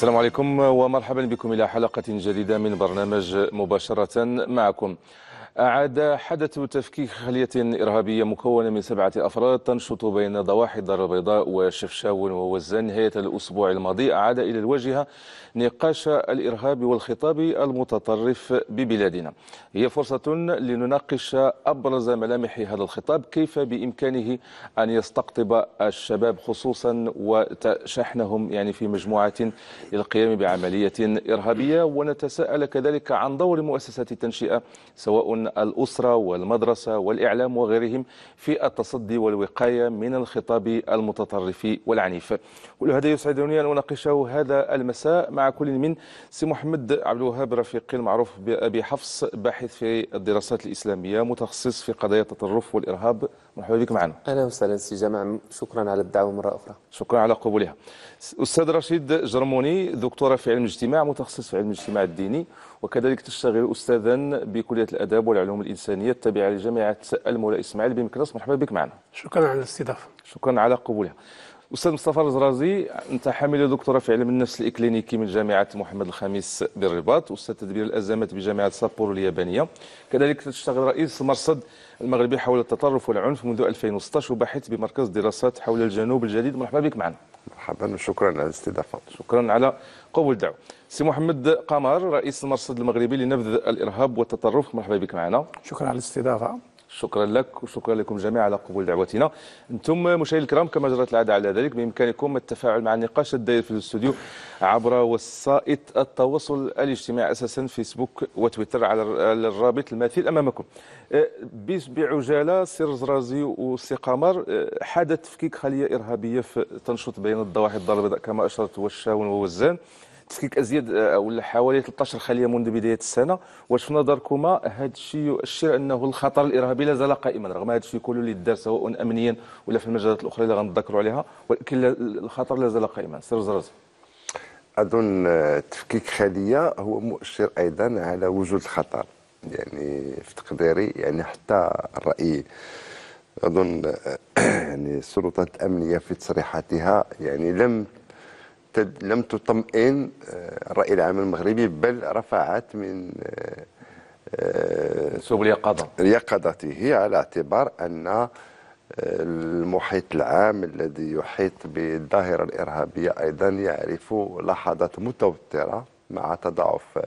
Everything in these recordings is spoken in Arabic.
السلام عليكم ومرحبا بكم إلى حلقة جديدة من برنامج مباشرة معكم. أعاد حدث تفكيك خلية إرهابية مكونة من سبعة أفراد تنشط بين ضواحي الدار البيضاء وشفشاون ووزان نهاية الأسبوع الماضي. أعاد إلى الواجهة نقاش الإرهاب والخطاب المتطرف ببلادنا. هي فرصة لنناقش أبرز ملامح هذا الخطاب كيف بإمكانه أن يستقطب الشباب خصوصا وشحنهم يعني في مجموعة للقيام بعملية إرهابية. ونتساءل كذلك عن دور مؤسسات التنشئة سواء الأسرة والمدرسة والإعلام وغيرهم في التصدي والوقاية من الخطاب المتطرف والعنيف. ولهذا يسعدني أن أناقشه هذا المساء مع كل من سي محمد عبد الوهاب رفيقي المعروف بأبي حفص باحث في الدراسات الإسلامية متخصص في قضايا التطرف والإرهاب. مرحبا بك معنا. أهلا وسهلا سي جامع. شكرا على الدعوة مرة أخرى. شكرا على قبولها. أستاذ رشيد جرموني دكتوراه في علم الاجتماع متخصص في علم الاجتماع الديني. وكذلك تشتغل أستاذا بكلية الآداب والعلوم الإنسانية التابعة لجامعة المولى إسماعيل بمكناس مرحبا بك معنا. شكرا على الاستضافة. شكرا على قبولها. أستاذ مصطفى الزرازي أنت حامل دكتوراه في علم النفس الإكلينيكي من جامعة محمد الخامس بالرباط أستاذ تدبير الأزمات بجامعة سابورو اليابانية. كذلك تشتغل رئيس المرصد المغربي حول التطرف والعنف منذ 2016 وباحث بمركز دراسات حول الجنوب الجديد. مرحبا بك معنا. مرحبا وشكرا على الاستضافة. شكرا على قبول الدعوة. سي محمد قمر رئيس المرصد المغربي لنبذ الإرهاب والتطرف. مرحبا بك معنا. شكرا على الاستضافة. شكرا لك وشكرا لكم جميعا على قبول دعوتنا. أنتم مشاهدينا الكرام كما جرت العادة على ذلك بإمكانكم التفاعل مع النقاش الدائر في الاستوديو عبر وسائط التواصل الاجتماعي أساسا فيسبوك وتويتر على الرابط الماثل أمامكم. أه، بعجالة سي زرازي قمر أه، حدث تفكيك خلية إرهابية في تنشط بين الضواحي الدار البيضاء كما أشرت وشاون ووزان. تفكيك أزيد آه، ولا حوالي 13 خليه منذ بداية السنة. واش في نظركما هذا الشيء يؤشر أنه الخطر الإرهابي لا زال قائما رغم هذا الشيء كله اللي دار سواء امنيا ولا في المجالات الأخرى اللي غنذكروا عليها ولكن الخطر لا زال قائما. سير زرز أظن تفكيك خليه هو مؤشر أيضا على وجود الخطر يعني في تقديري يعني حتى الرأي أظن يعني السلطات الأمنية في تصريحاتها يعني لم لم تطمئن آه، الرأي العام المغربي بل رفعت من سبل اليقظة يقظته على اعتبار أن آه، المحيط العام الذي يحيط بالظاهرة الإرهابية أيضا يعرف لحظات متوترة مع تضاعف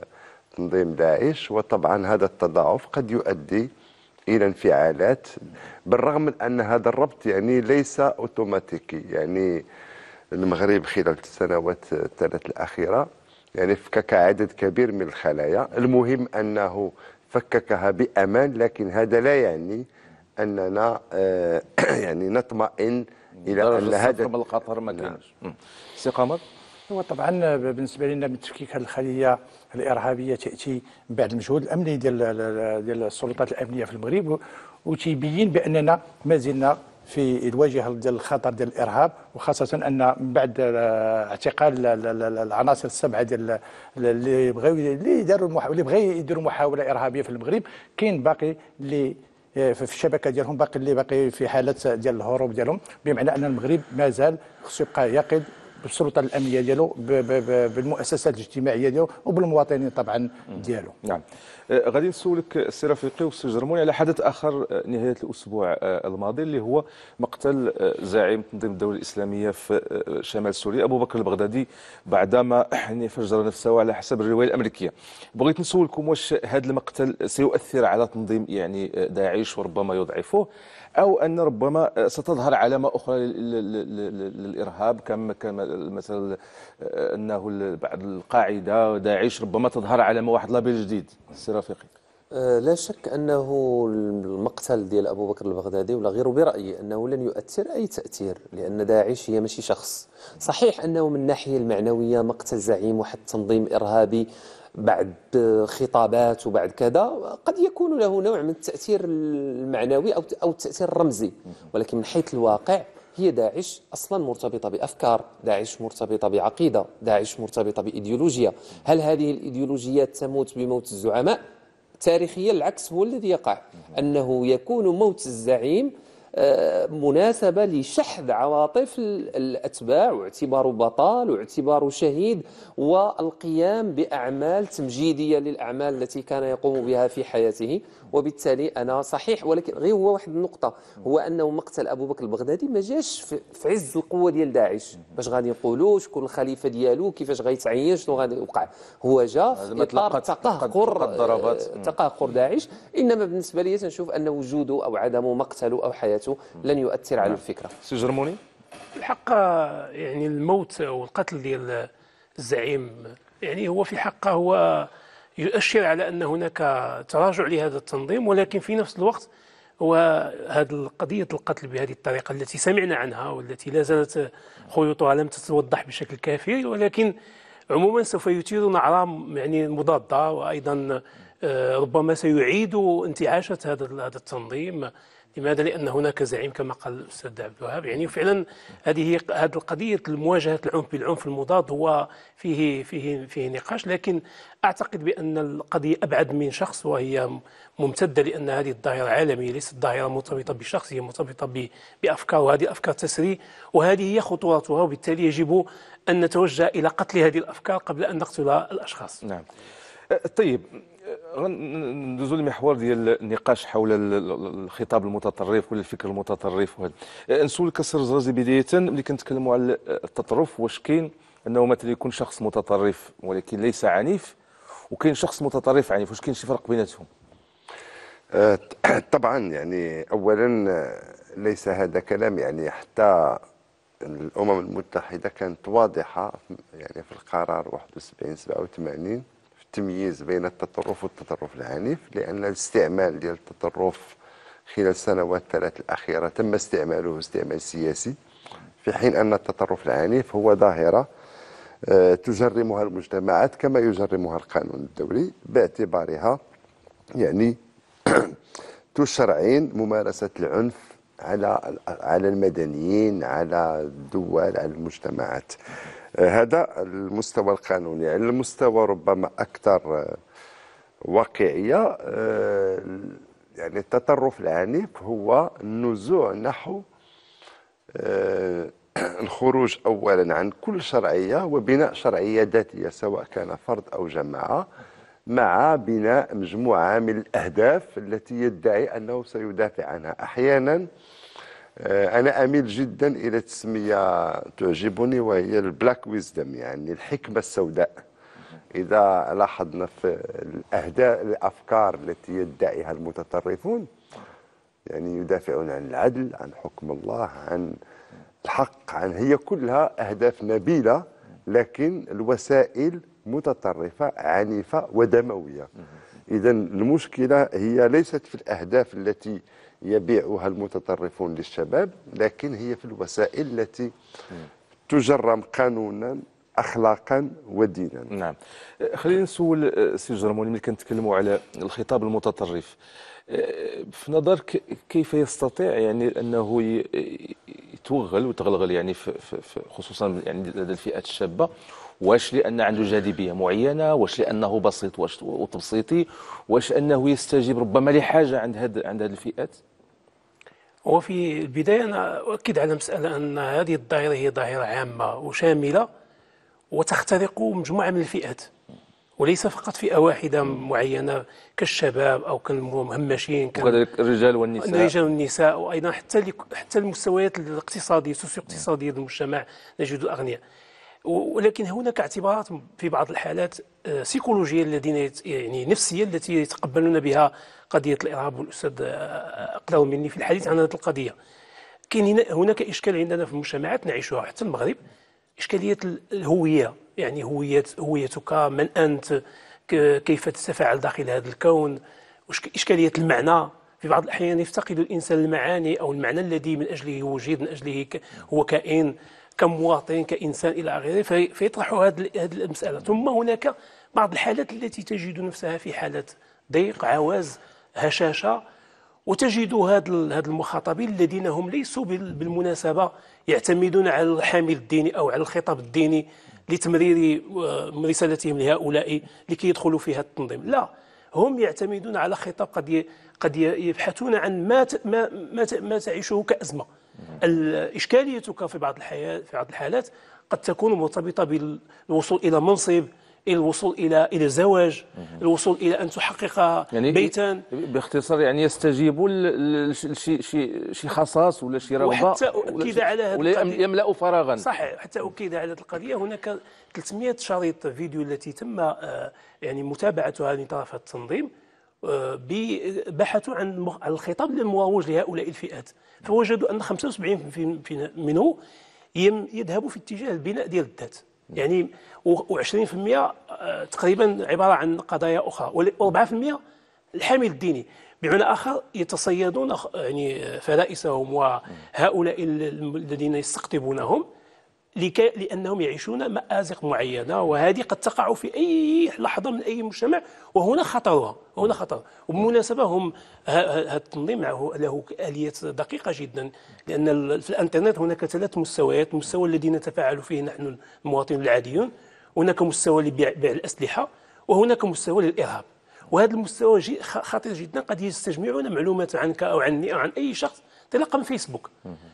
تنظيم داعش. وطبعا هذا التضاعف قد يؤدي إلى انفعالات بالرغم من أن هذا الربط يعني ليس أوتوماتيكي. يعني المغرب خلال السنوات الثلاث الأخيرة يعني فكك عدد كبير من الخلايا. المهم أنه فككها بأمان لكن هذا لا يعني أننا آه، يعني نطمئن إلى أن هذا الخطر ما نعم. كانش سي قمر؟ هو طبعا بالنسبة لنا من تفكيك هذه الخلية الإرهابية تأتي بعد المجهود الأمني ديال ديال السلطات الأمنية في المغرب وتيبين بأننا ما زلنا في الواجهه ديال الخطر ديال الإرهاب وخاصة أن من بعد اعتقال العناصر السبعة ديال اللي بغاو اللي داروا اللي بغاو يديروا محاولة إرهابية في المغرب كاين باقي اللي في الشبكة ديالهم باقي اللي باقي في حاله ديال الهروب ديالهم بمعنى أن المغرب مازال خصو يبقى يقظ بالسلطه الأمنية ديالو بالمؤسسات الاجتماعية ديالو وبالمواطنين طبعا ديالو. نعم. آه، غادي نسولك السي رفيقي والسي جرموني على حدث آخر آه، نهاية الأسبوع آه، الماضي اللي هو مقتل زعيم تنظيم الدولة الإسلامية في شمال سوريا أبو بكر البغدادي بعدما يعني فجر نفسه على حسب الرواية الأمريكية. بغيت نسولكم واش هذا المقتل سيؤثر على تنظيم يعني داعش وربما يضعفه. أو أن ربما ستظهر علامة أخرى للإرهاب كما مثلا أنه بعد القاعدة داعش ربما تظهر علامة واحد لابيل جديد. سي رفيقي. أه، لا شك أنه المقتل ديال أبو بكر البغدادي ولا غيره برأيي أنه لن يؤثر أي تأثير لأن داعش هي ماشي شخص. صحيح أنه من الناحية المعنوية مقتل زعيم واحد تنظيم إرهابي بعد خطابات وبعد كذا قد يكون له نوع من التأثير المعنوي أو أو التأثير الرمزي. ولكن من حيث الواقع هي داعش أصلا مرتبطة بأفكار داعش مرتبطة بعقيدة داعش مرتبطة بإيديولوجيا هل هذه الإيديولوجيات تموت بموت الزعماء؟ تاريخيا العكس هو الذي يقع أنه يكون موت الزعيم مناسبة لشحذ عواطف ال- الأتباع واعتباره بطل واعتباره شهيد والقيام بأعمال تمجيدية للأعمال التي كان يقوم بها في حياته. وبالتالي أنا صحيح ولكن غير هو واحد النقطة هو أنه مقتل أبو بكر البغدادي ما جاش في عز القوة ديال داعش. باش غادي نقولوا شكون الخليفة ديالو كيفاش غيتعين شنو غادي يوقع. هو جا في تلقت- تقهقر. آه، تقهقر داعش. إنما بالنسبة لي تنشوف أن وجوده أو عدمه مقتله أو حياته لن يؤثر على الفكرة. سي جرموني؟ الحق يعني الموت أو القتل ديال الزعيم يعني هو في الحق هو يؤشر على أن هناك تراجع لهذا التنظيم ولكن في نفس الوقت هو هذه قضية القتل بهذه الطريقة التي سمعنا عنها والتي لا زالت خيوطها لم تتوضح بشكل كافي ولكن عموما سوف يثير اعراض يعني مضادة وأيضا آه، ربما سيعيد انتعاشة هذا هذا التنظيم. لماذا؟ لأن هناك زعيم كما قال الأستاذ عبد الوهاب. يعني فعلا هذه هذه القضية مواجهة العنف بالعنف المضاد هو فيه فيه فيه نقاش. لكن أعتقد بأن القضية أبعد من شخص وهي ممتدة لأن هذه الظاهرة عالمية ليست ظاهرة مرتبطة بشخص هي مرتبطة بأفكار وهذه الأفكار تسري وهذه هي خطورتها. وبالتالي يجب أن نتوجه إلى قتل هذه الأفكار قبل أن نقتل الأشخاص. نعم. أه، طيب. أه، غندوزو للمحور ديال النقاش حول ال- ال- الخطاب المتطرف ولا الفكر المتطرف وهذا أه، نسولك السر الزرازي بداية ملي كنتكلموا على التطرف واش كاين؟ أنه مثلا يكون شخص متطرف ولكن ليس عنيف وكاين شخص متطرف عنيف واش كاين شي فرق بيناتهم؟ آه، طبعا يعني اولا آه، ليس هذا كلام يعني حتى الأمم المتحدة كانت واضحة يعني في القرار 71 87 في التمييز بين التطرف والتطرف العنيف لأن الاستعمال ديال التطرف خلال السنوات الثلاث الأخيرة تم استعماله استعمال سياسي في حين أن التطرف العنيف هو ظاهرة آه، تجرمها المجتمعات كما يجرمها القانون الدولي باعتبارها يعني تشرعين ممارسة العنف على على المدنيين على الدول على المجتمعات. هذا المستوى القانوني على المستوى ربما أكثر آه، واقعية آه، يعني التطرف العنيف هو النزوع نحو آه، الخروج اولا عن كل شرعية وبناء شرعية ذاتية سواء كان فرد أو جماعة مع بناء مجموعة من الأهداف التي يدعي أنه سيدافع عنها. أحيانا أنا أميل جدا إلى تسميه تعجبني وهي البلاك ويزدم يعني الحكمة السوداء. إذا لاحظنا في الاهداف الأفكار التي يدعيها المتطرفون يعني يدافعون عن العدل عن حكم الله عن الحق عن هي كلها أهداف نبيلة لكن الوسائل متطرفة عنيفة ودموية. إذا المشكلة هي ليست في الأهداف التي يبيعها المتطرفون للشباب لكن هي في الوسائل التي تجرم قانونا أخلاقا ودينا. نعم. خلينا نسول أه، سي جرموني ملي كنتكلموا على الخطاب المتطرف أه، في نظرك كيف يستطيع يعني أنه يتوغل ويتغلغل يعني في خصوصا يعني لدى الفئات الشابة؟ واش لأن عنده جاذبية معينة؟ واش لأنه بسيط واش وتبسيطي؟ واش أنه يستجيب ربما لحاجة عند هاد عند هذه الفئات؟ وفي البداية أنا أؤكد على مسألة أن هذه الظاهرة هي ظاهرة عامة وشاملة وتخترق مجموعة من الفئات وليس فقط فئة واحدة معينة كالشباب أو كالمهمشين كال- وكذلك الرجال والنساء. الرجال والنساء وأيضا حتى حتى المستويات الاقتصادية السوسيو اقتصاديه للمجتمع نجد أغنياء. و- ولكن هناك اعتبارات في بعض الحالات سيكولوجية الذين يعني نفسية التي يتقبلون بها قضية الإرهاب والأستاذ آه، أقدر مني في الحديث عن هذه القضية. كاين هنا- هناك إشكال عندنا في المجتمعات نعيشها حتى المغرب. إشكالية ال- الهوية يعني هويه هويتك من أنت كيف تتفاعل داخل هذا الكون؟ إشكالية المعنى. في بعض الأحيان يفتقد الإنسان المعاني أو المعنى الذي من أجله وجد من أجله هو كائن. كمواطن كإنسان إلى آخره في- فيطرح هذه المسألة. ثم هناك بعض الحالات التي تجد نفسها في حالة ضيق عواز هشاشة وتجد ال- هاد المخاطبين الذين هم ليسوا بال- بالمناسبة يعتمدون على الحامل الديني أو على الخطاب الديني لتمرير آه، رسالتهم لهؤلاء لكي يدخلوا في هذا التنظيم. لا هم يعتمدون على خطاب قد قد يبحثون عن ما ما ما, تعيشه كأزمة. اشكاليتك في بعض الحياة في بعض الحالات قد تكون مرتبطة بالوصول إلى منصب الوصول إلى إلى زواج الوصول إلى أن تحقق يعني بيتا. باختصار يعني ل- لشي شي شي خصاص ولا شي رغبه وحتى شي- على هذه ولا. يملأ فراغا. صحيح حتى أكيد على هذه القضية. هناك 300 شريط فيديو التي تم آه، يعني متابعتها من طرف التنظيم. بحثوا عن الخطاب المروج لهؤلاء الفئات. فوجدوا أن 75% في- في- منه يذهب في اتجاه البناء ديال الذات. يعني و20% تقريبا عبارة عن قضايا أخرى. و4% الحامل الديني. بمعنى آخر يتصيدون يعني فرائسهم وهؤلاء ال- الذين يستقطبونهم. لكي لأنهم يعيشون مآزق معينة وهذه قد تقع في أي لحظة من أي مجتمع وهنا خطرها وهنا خطر وبالمناسبة هم هذا التنظيم معه له اليات دقيقة جدا لأن ال- في الإنترنت هناك ثلاث مستويات مستوى الذي نتفاعل فيه نحن المواطنون العاديون هناك مستوى لبيع بيع الأسلحة وهناك مستوى للإرهاب. وهذا المستوى خطير جدا قد يستجمعون معلومات عنك أو عني أو عن أي شخص انطلاقا من فيسبوك.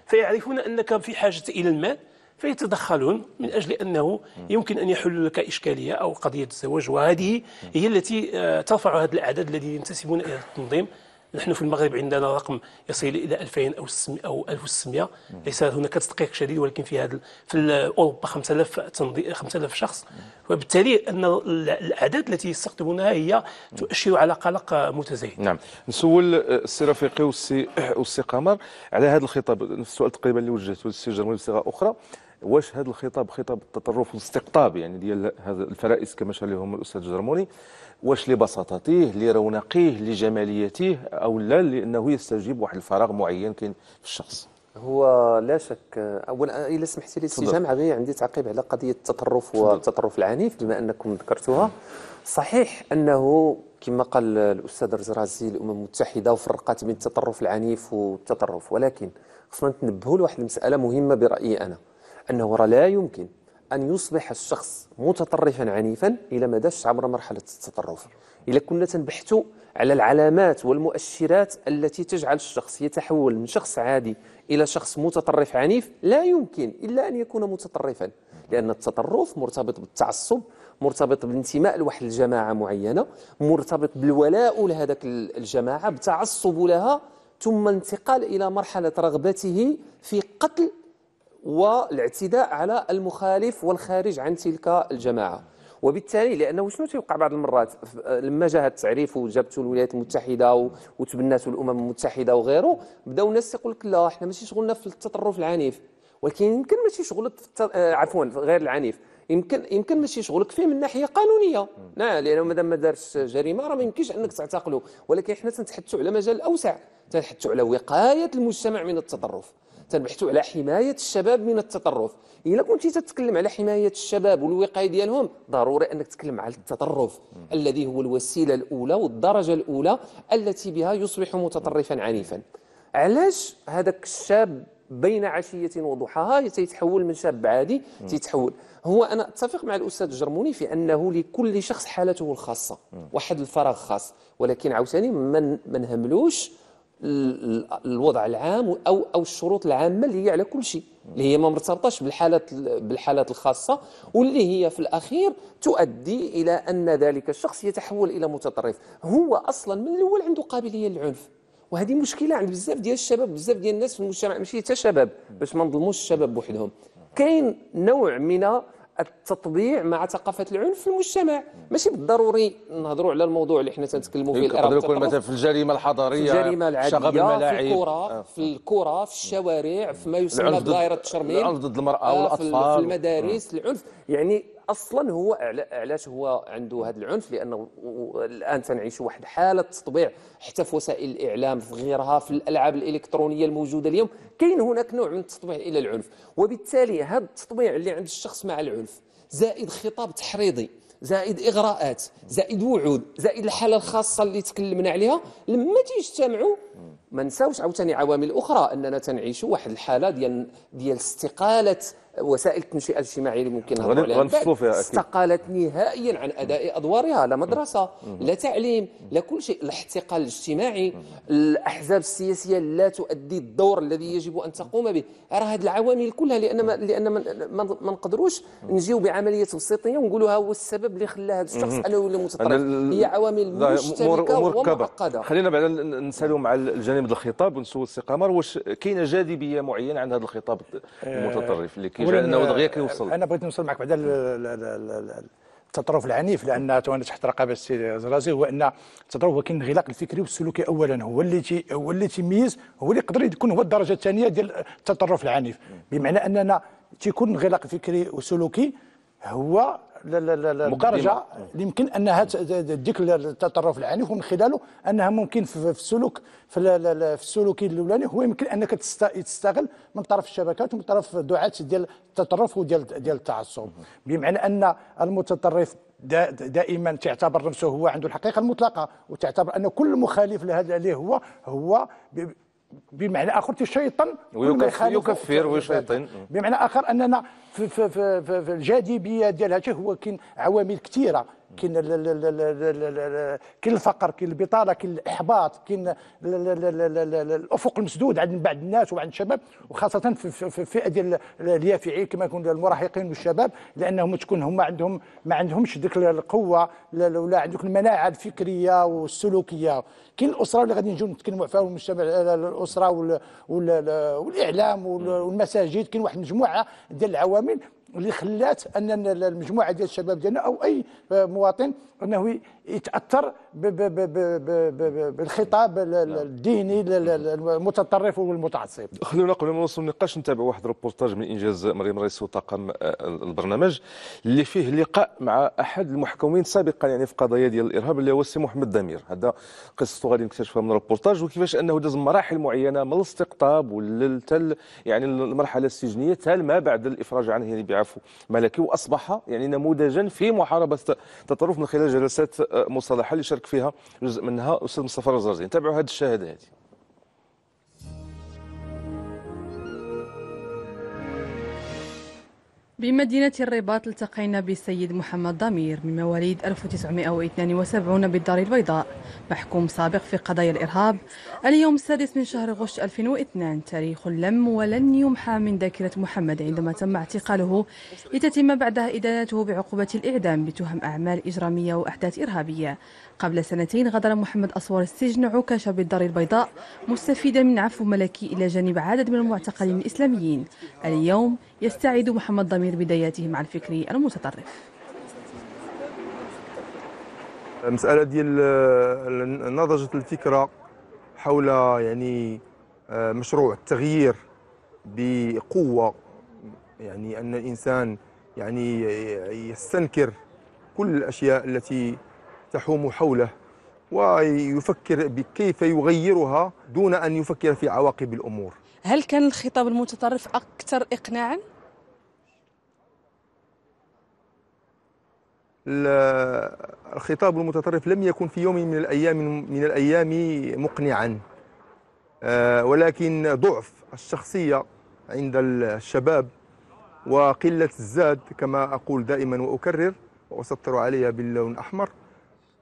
فيعرفون أنك في حاجة إلى المال فيتدخلون من أجل أنه يمكن أن يحل لك إشكالية أو قضية الزواج وهذه هي التي آه، ترفع هذا الأعداد الذين ينتسبون إلى التنظيم. نحن في المغرب عندنا رقم يصل إلى 2000 أو 600 أو 1600 ليس هناك تدقيق شديد ولكن في هذا في اوروبا 5000 تنظي- 5000 شخص. وبالتالي أن ال- الأعداد التي يستقطبونها هي تؤشر على قلق متزايد. نعم. نسول السي رفيقي والسي والسي قمر على هذا الخطاب. نفس السؤال تقريبا اللي وجهته للسي جرمي بصيغة أخرى. واش هذا الخطاب خطاب التطرف والاستقطاب يعني ديال هذا الفرائس كما شار لهم الأستاذ جرموني واش لبساطته لرونقه لجماليته أو لا لأنه يستجيب واحد الفراغ معين كاين في الشخص. هو لا شك اولا إلا سمحتي لي سي. جامع غير عندي تعقيب على قضية التطرف والتطرف العنيف بما أنكم ذكرتوها. صحيح أنه كما قال الأستاذ الرزرازي الأمم المتحدة وفرقت بين التطرف العنيف والتطرف ولكن خصنا نتنبهوا لواحد المسألة مهمة برأيي أنا. راه لا يمكن أن يصبح الشخص متطرفا عنيفا إلى ما داش عبر مرحلة التطرف. الا كنا تنبحثوا على العلامات والمؤشرات التي تجعل الشخص يتحول من شخص عادي إلى شخص متطرف عنيف. لا يمكن إلا أن يكون متطرفا لأن التطرف مرتبط بالتعصب مرتبط بالانتماء لواحد الجماعة معينة مرتبط بالولاء لهذاك الجماعة بتعصب لها ثم انتقال إلى مرحلة رغبته في قتل والاعتداء على المخالف والخارج عن تلك الجماعة. وبالتالي لأنه شنو تيوقع بعض المرات؟ لما جاء هذا التعريف وجابته الولايات المتحدة وتبناته الأمم المتحدة وغيره بداو الناس يقول لك لا إحنا ماشي شغلنا في التطرف العنيف. ولكن يمكن ماشي شغلك. آه، عفوا غير العنيف. يمكن يمكن ماشي شغلك فيه من ناحية قانونية. نعم لأنه مادام ما دارش جريمة راه ما يمكنش أنك تعتقله. ولكن إحنا تنتحدثوا على مجال أوسع. تنتحدثوا على وقاية المجتمع من التطرف. تنبحثوا على حماية الشباب من التطرف. إلا كنتي تتكلم على حماية الشباب والوقاية ديالهم ضروري أنك تتكلم على التطرف. الذي هو الوسيلة الأولى والدرجة الأولى التي بها يصبح متطرفا عنيفا. علاش هذاك الشاب بين عشية وضحاها تيتحول من شاب عادي تيتحول هو أنا أتفق مع الأستاذ الجرموني في أنه لكل شخص حالته الخاصة واحد الفراغ خاص. ولكن عاوتاني ما نهملوش الوضع العام أو أو الشروط العامة اللي هي على كل شيء اللي هي ما مرتبطه بالحالات بالحالات الخاصة واللي هي في الأخير تؤدي إلى أن ذلك الشخص يتحول إلى متطرف. هو أصلا من الأول عنده قابلية للعنف وهذه مشكلة عند بزاف ديال الشباب بزاف ديال الناس في المجتمع ماشي حتى شباب باش ما نظلموش الشباب بوحدهم. كاين نوع من التطبيع مع ثقافة العنف في المجتمع ماشي بالضروري نهضروا على الموضوع اللي حنا تنتكلموا فيه الإرهاب يقدر يكون. مثلا في الجريمة الحضارية الجريمة شغب العادية في الكرة آه. في الكرة في الشوارع في ما يسمى بدائره التشرميل العنف ضد المرأة آه، في ال- والأطفال. في المدارس العنف يعني أصلا هو علا- علاش هو عنده هذا العنف؟ لأنه الآن تنعيش واحد حالة تطبيع حتى في وسائل الإعلام في غيرها في الألعاب الإلكترونية الموجودة اليوم كاين هناك نوع من التطبيع إلى العنف. وبالتالي هذا التطبيع اللي عند الشخص مع العنف زائد خطاب تحريضي زائد إغراءات زائد وعود زائد الحالة الخاصة اللي تكلمنا عليها لما تيجتمعوا ما نساوش عاوتاني عوامل أخرى أننا تنعيشوا واحد الحالة ديال ديال استقالة وسائل التنشئة الاجتماعية اللي ممكن نهضروا عليها بعد،. استقالت نهائيا عن أداء أدوارها لا مدرسة لا تعليم لا كل شيء. الاحتقال الاجتماعي الأحزاب السياسية لا تؤدي الدور الذي يجب أن تقوم به. راه هذه العوامل كلها لأن ما لأن ما, نقدروش نجيو بعملية تبسيطيه ونقولوا ها هو السبب اللي خلى هذا الشخص أنه يولي أنا متطرف هي عوامل مشتركة ومعقدة. خلينا بعدا ن- نسالوا مع الجانب الخطاب ونسول السي قمر واش كاينة جاذبية معينة عند هذا الخطاب المتطرف اللي كيجعل أولاً، انه دغيا كيوصل. أنا بغيت نوصل معك بعدا ال- ال- ال- ال- التطرف العنيف لأن تو أنا تحت رقابة السي زرازي هو أن التطرف هو كاين الانغلاق الفكري والسلوكي اولا هو اللي تي هو اللي تيميز هو اللي يقدر يكون هو الدرجة الثانية ديال التطرف العنيف. بمعنى أننا تيكون انغلاق فكري وسلوكي هو الدرجه اللي يمكن أنها تديك التطرف العنيف ومن خلاله أنها ممكن في السلوك في ال- ال- ال- في السلوكي الأولاني هو يمكن أنك تست- تستغل من طرف الشبكات ومن طرف دعاة ديال التطرف وديال ديال التعصب. بمعنى أن المتطرف دا- دائما تعتبر نفسه هو عنده الحقيقة المطلقة وتعتبر أن كل مخالف لهذا اللي هو هو بمعنى آخر تشيطن كل ما ويكف- يخالفه يكفر ويشيطن. بمعنى آخر أننا في, في, في, في, الجاذبية ديال هادشي هو كاين عوامل كثيرة. كاين كاين الفقر كاين البطاله كاين الاحباط كاين ال- ال- ال- ال- ال- ال- الافق المسدود عند بعض الناس وعند الشباب وخاصه في الفئه ديال اليافعين كما يكون المراهقين والشباب لانهم تكون هم عندهم ما عندهمش ديك القوه لا- ولا عندك المناعه الفكريه والسلوكيه كاين الاسره اللي غادي نجيو نتكلموا فيها والمجتمع الاسره وال- وال- والاعلام وال- والمساجد كاين واحد المجموعه ديال العوامل اللي خلات ان المجموعة ديال الشباب ديالنا أو أي مواطن انه يتاثر بالخطاب ال- ال- الديني ال- ال- المتطرف والمتعصب. خلونا قبل ما نوصلوا للنقاش نتابعوا واحد الروبورتاج من إنجاز مريم الرئيس وطاقم آه، البرنامج اللي فيه لقاء مع أحد المحكومين سابقا يعني في قضايا ديال الإرهاب اللي هو السي محمد دمير هذا قصته غادي نكتشفها من الروبورتاج وكيفاش أنه داز مراحل معينة من الاستقطاب والتل يعني المرحلة السجنية حتى ما بعد الإفراج عنه يعني بعفو ملكي وأصبح يعني نموذجا في محاربة التطرف من خلال جلسات آه، مصالحه اللي شارك فيها جزء منها الاستاذ مصطفى الرزازي نتابعوا هذه الشهاده هذه بمدينة الرباط التقينا بالسيد محمد ضمير من مواليد 1972 بالدار البيضاء محكوم سابق في قضايا الإرهاب اليوم السادس من شهر غشت 2002 تاريخ لم ولن يمحى من ذاكرة محمد عندما تم اعتقاله لتتم بعدها إدانته بعقوبة الإعدام بتهم أعمال إجرامية وأحداث إرهابية. قبل سنتين غادر محمد أسوار السجن عكاشة بالدار البيضاء مستفيدا من عفو ملكي إلى جانب عدد من المعتقلين الإسلاميين. اليوم يستعيد محمد ضمير بداياته مع الفكر المتطرف. مسألة ديال آه، نضجت الفكرة حول يعني آه، مشروع التغيير بقوة يعني أن الإنسان يعني يستنكر كل الأشياء التي تحوم حوله ويفكر بكيف يغيرها دون أن يفكر في عواقب الأمور هل كان الخطاب المتطرف أكثر إقناعا؟ ال- الخطاب المتطرف لم يكن في يوم من الأيام من الأيام مقنعا آه، ولكن ضعف الشخصية عند الشباب وقلة الزاد كما أقول دائما وأكرر وأسطر عليها باللون الأحمر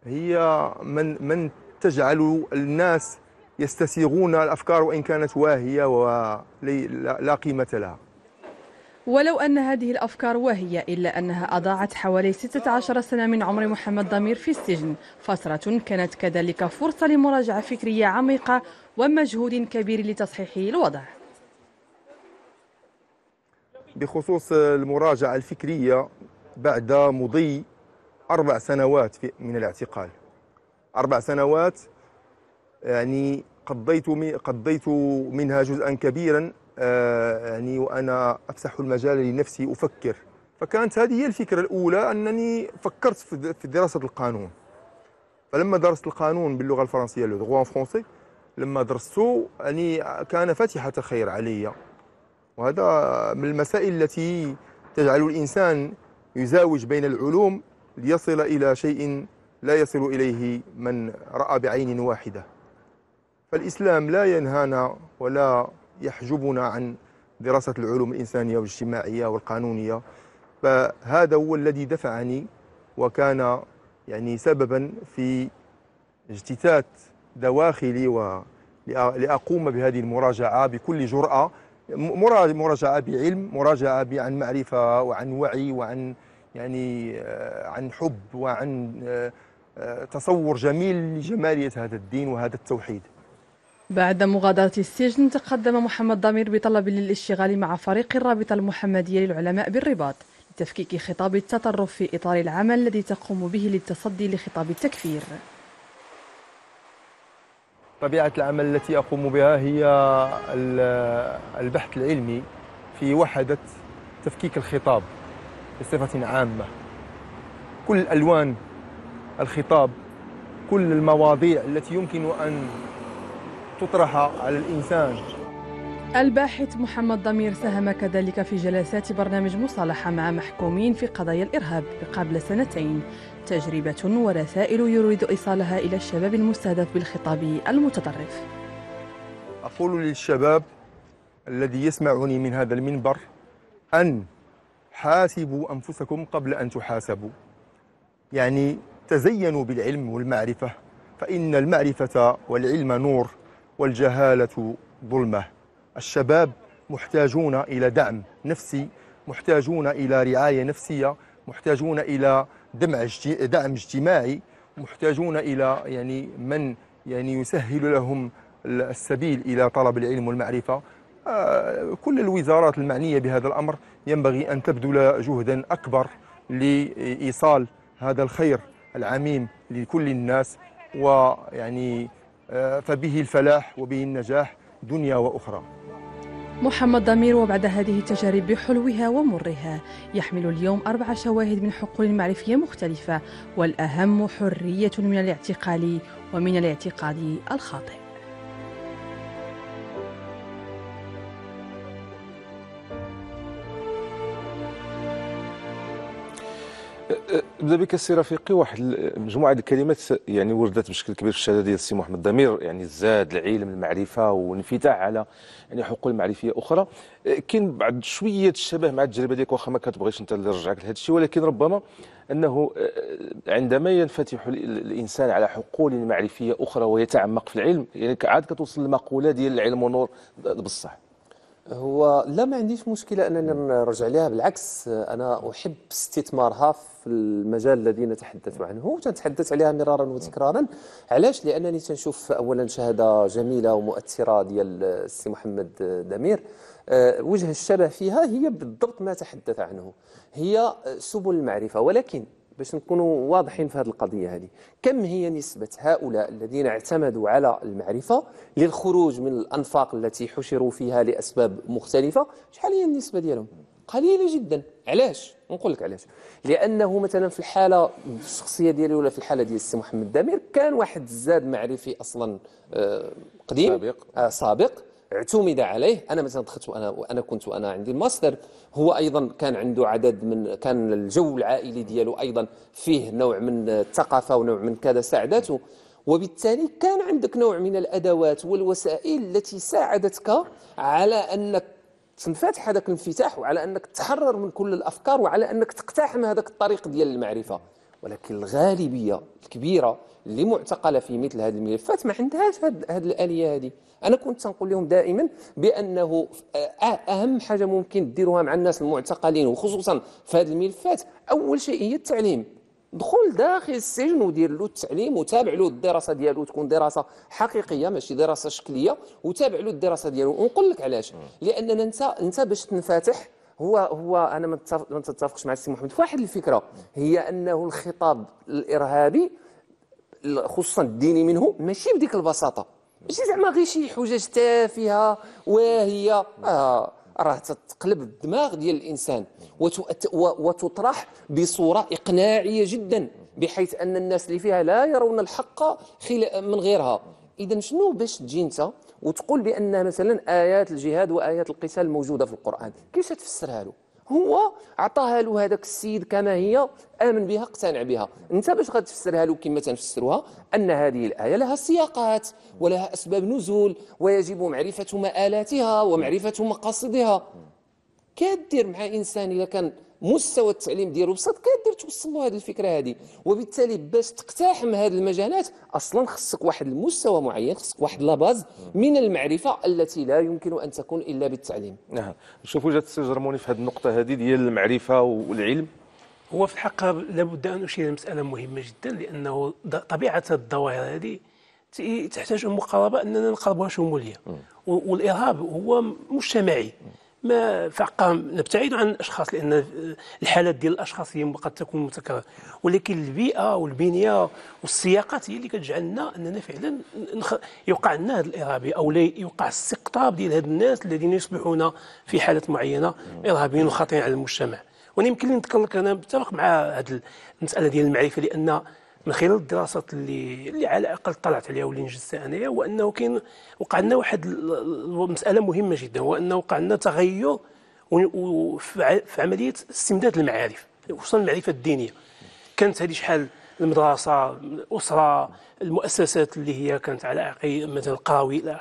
هي من من تجعل الناس يستسيغون الأفكار وإن كانت واهية ولا قيمة لها. ولو أن هذه الأفكار واهية إلا أنها أضاعت حوالي 16 سنة من عمر محمد ضمير في السجن فترة كانت كذلك فرصة لمراجعة فكرية عميقة ومجهود كبير لتصحيح الوضع. بخصوص المراجعة الفكرية بعد مضي أربع سنوات في- من الاعتقال. أربع سنوات يعني قضيت قضيت منها جزءا كبيرا آه، يعني وأنا أفسح المجال لنفسي أفكر. فكانت هذه هي الفكرة الأولى أنني فكرت في دراسة القانون. فلما درست القانون باللغة الفرنسية لو en français لما درسته يعني كان فاتحة خير علي. وهذا من المسائل التي تجعل الإنسان يزاوج بين العلوم ليصل إلى شيء لا يصل إليه من رأى بعين واحدة. فالإسلام لا ينهانا ولا يحجبنا عن دراسة العلوم الإنسانية والاجتماعية والقانونية. فهذا هو الذي دفعني وكان يعني سببا في اجتثاث دواخلي و لأقوم بهذه المراجعة بكل جرأة. مرا- مراجعة بعلم مراجعة عن معرفة وعن وعي وعن يعني آه، عن حب وعن آه، آه، تصور جميل لجمالية هذا الدين وهذا التوحيد. بعد مغادرة السجن تقدم محمد ضمير بطلب للاشتغال مع فريق الرابطة المحمدية للعلماء بالرباط لتفكيك خطاب التطرف في إطار العمل الذي تقوم به للتصدي لخطاب التكفير. طبيعة العمل التي أقوم بها هي ال- البحث العلمي في وحدة تفكيك الخطاب. بصفة عامة. كل ألوان الخطاب كل المواضيع التي يمكن أن تطرح على الإنسان. الباحث محمد ضمير ساهم كذلك في جلسات برنامج مصالحة مع محكومين في قضايا الإرهاب قبل سنتين. تجربة ورسائل يريد إيصالها إلى الشباب المستهدف بالخطاب المتطرف. أقول للشباب الذي يسمعني من هذا المنبر أن حاسبوا أنفسكم قبل أن تحاسبوا. يعني تزينوا بالعلم والمعرفة فإن المعرفة والعلم نور والجهالة ظلمة. الشباب محتاجون إلى دعم نفسي محتاجون إلى رعاية نفسية محتاجون إلى دمع دعم اجتماعي محتاجون إلى يعني من يعني يسهل لهم السبيل إلى طلب العلم والمعرفة. كل الوزارات المعنية بهذا الأمر ينبغي أن تبذل جهدا أكبر لإيصال هذا الخير العميم لكل الناس ويعني آه، فبه الفلاح وبه النجاح دنيا وأخرى. محمد ضمير وبعد هذه التجارب بحلوها ومرها يحمل اليوم أربع شواهد من حقول معرفية مختلفة والأهم حرية من الاعتقال ومن الاعتقاد الخاطئ. نبدا بك السي رفيقي واحد مجموعة الكلمات يعني وردت بشكل كبير في الشهادة ديال السي محمد ضمير يعني الزاد العلم المعرفة والانفتاح على يعني حقول معرفيه أخرى. كاين بعض شوية الشبه مع التجربة ديالك واخا ما كتبغيش أنت اللي نرجعك لهذا الشيء ولكن ربما أنه عندما ينفتح الإنسان على حقول معرفية أخرى ويتعمق في العلم يعني عاد كتوصل المقوله ديال العلم نور بصح. هو لا ما عنديش مشكلة أنني نرجع لها بالعكس أنا أحب استثمارها في المجال الذي نتحدث عنه وتنتحدث عليها مرارا وتكرارا. علاش؟ لأنني تنشوف أولا شهادة جميلة ومؤثرة ديال السي محمد دمير. أه، وجه الشبه فيها هي بالضبط ما تحدث عنه هي سبل المعرفة ولكن باش نكونوا واضحين في هذه القضية هذه. كم هي نسبة هؤلاء الذين اعتمدوا على المعرفة للخروج من الأنفاق التي حشروا فيها لأسباب مختلفة؟ شحال هي النسبة ديالهم؟ قليلة جدا. علاش؟ نقول لك علاش. لأنه مثلا في الحالة الشخصية ديالي ولا في الحالة ديال السي محمد دامير كان واحد الزاد معرفي أصلا آه، قديم سابق. آه، سابق. اعتمد عليه. أنا مثلا دخلت وأنا وأنا كنت وأنا عندي الماستر هو أيضا كان عنده عدد من كان الجو العائلي ديالو أيضا فيه نوع من الثقافة ونوع من كذا ساعدته. وبالتالي كان عندك نوع من الأدوات والوسائل التي ساعدتك على أنك تنفتح هذاك الانفتاح وعلى أنك تحرر من كل الأفكار وعلى أنك تقتحم هذاك الطريق ديال المعرفة. ولكن الغالبية الكبيرة اللي معتقلة في مثل هذه الملفات ما عندهاش هذه الآلية هذه أنا كنت تنقول لهم دائما بأنه أهم حاجة ممكن ديروها مع الناس المعتقلين وخصوصا في هذه الملفات أول شيء هي التعليم. دخل داخل السجن ودير له التعليم وتابع له الدراسة ديالو تكون دراسة حقيقية ماشي دراسة شكلية وتابع له الدراسة ديالو. ونقول لك علاش. لأننا انت انت باش تنفتح هو هو أنا ما نتفقش مع السي محمد. في واحد الفكرة هي أنه الخطاب الإرهابي خصوصا الديني منه ماشي بديك البساطة. ماشي زعما غير شي حجج تافهة واهية. آه راه تقلب الدماغ ديال الإنسان. وتطرح بصورة إقناعية جدا بحيث أن الناس اللي فيها لا يرون الحق من غيرها. اذا شنو باش تجي أنت؟ وتقول بأن مثلا آيات الجهاد وآيات القتال موجودة في القرآن. كيفاش تفسرها له هو عطاها له هذاك السيد كما هي آمن بها اقتنع بها. أنت باش غتفسرها له كما تنفسروها؟ أن هذه الآية لها سياقات ولها أسباب نزول ويجب معرفة مآلاتها ومعرفة مقاصدها. كدير مع إنسان اذا كان مستوى التعليم ديالو بسيط كدير توصل له هذه الفكرة هذه وبالتالي باش تقتحم هذه المجالات أصلا خصك واحد المستوى معين خصك واحد لاباز من المعرفة التي لا يمكن أن تكون إلا بالتعليم. نعم. نشوف وجهة السي جرموني في هذه النقطة هذه ديال المعرفة والعلم. هو في الحقيقة لابد أن أشير لمساله مهمة جدا لأنه طبيعة الظواهر هذه تحتاج مقاربة أننا نقربها شمولية. والإرهاب هو مجتمعي. ما نبتعد عن الأشخاص لأن الحالات ديال الأشخاص هي قد تكون متكررة ولكن البيئة والبنية والسياقات هي اللي كتجعلنا أننا فعلا. يوقع لنا هذا الارهابي أو يوقع استقطاب ديال هاد الناس الذين يصبحون في حاله معينة إرهابيين وخطيرين على المجتمع وأنا يمكن لي نذكر لك أنا متفق مع هذه المسألة ديال المعرفة لأن من خلال الدراسات اللي اللي على الأقل طلعت عليها واللي نجزتها أنايا هو أنه كاين وقع لنا واحد ال- المساله مهمة جدا هو أنه وقع لنا تغير في عملية استمداد المعارف خصوصا المعرفة الدينية. كانت هذه شحال المدرسة الأسرة المؤسسات اللي هي كانت على عقي مثلا القراوي إلى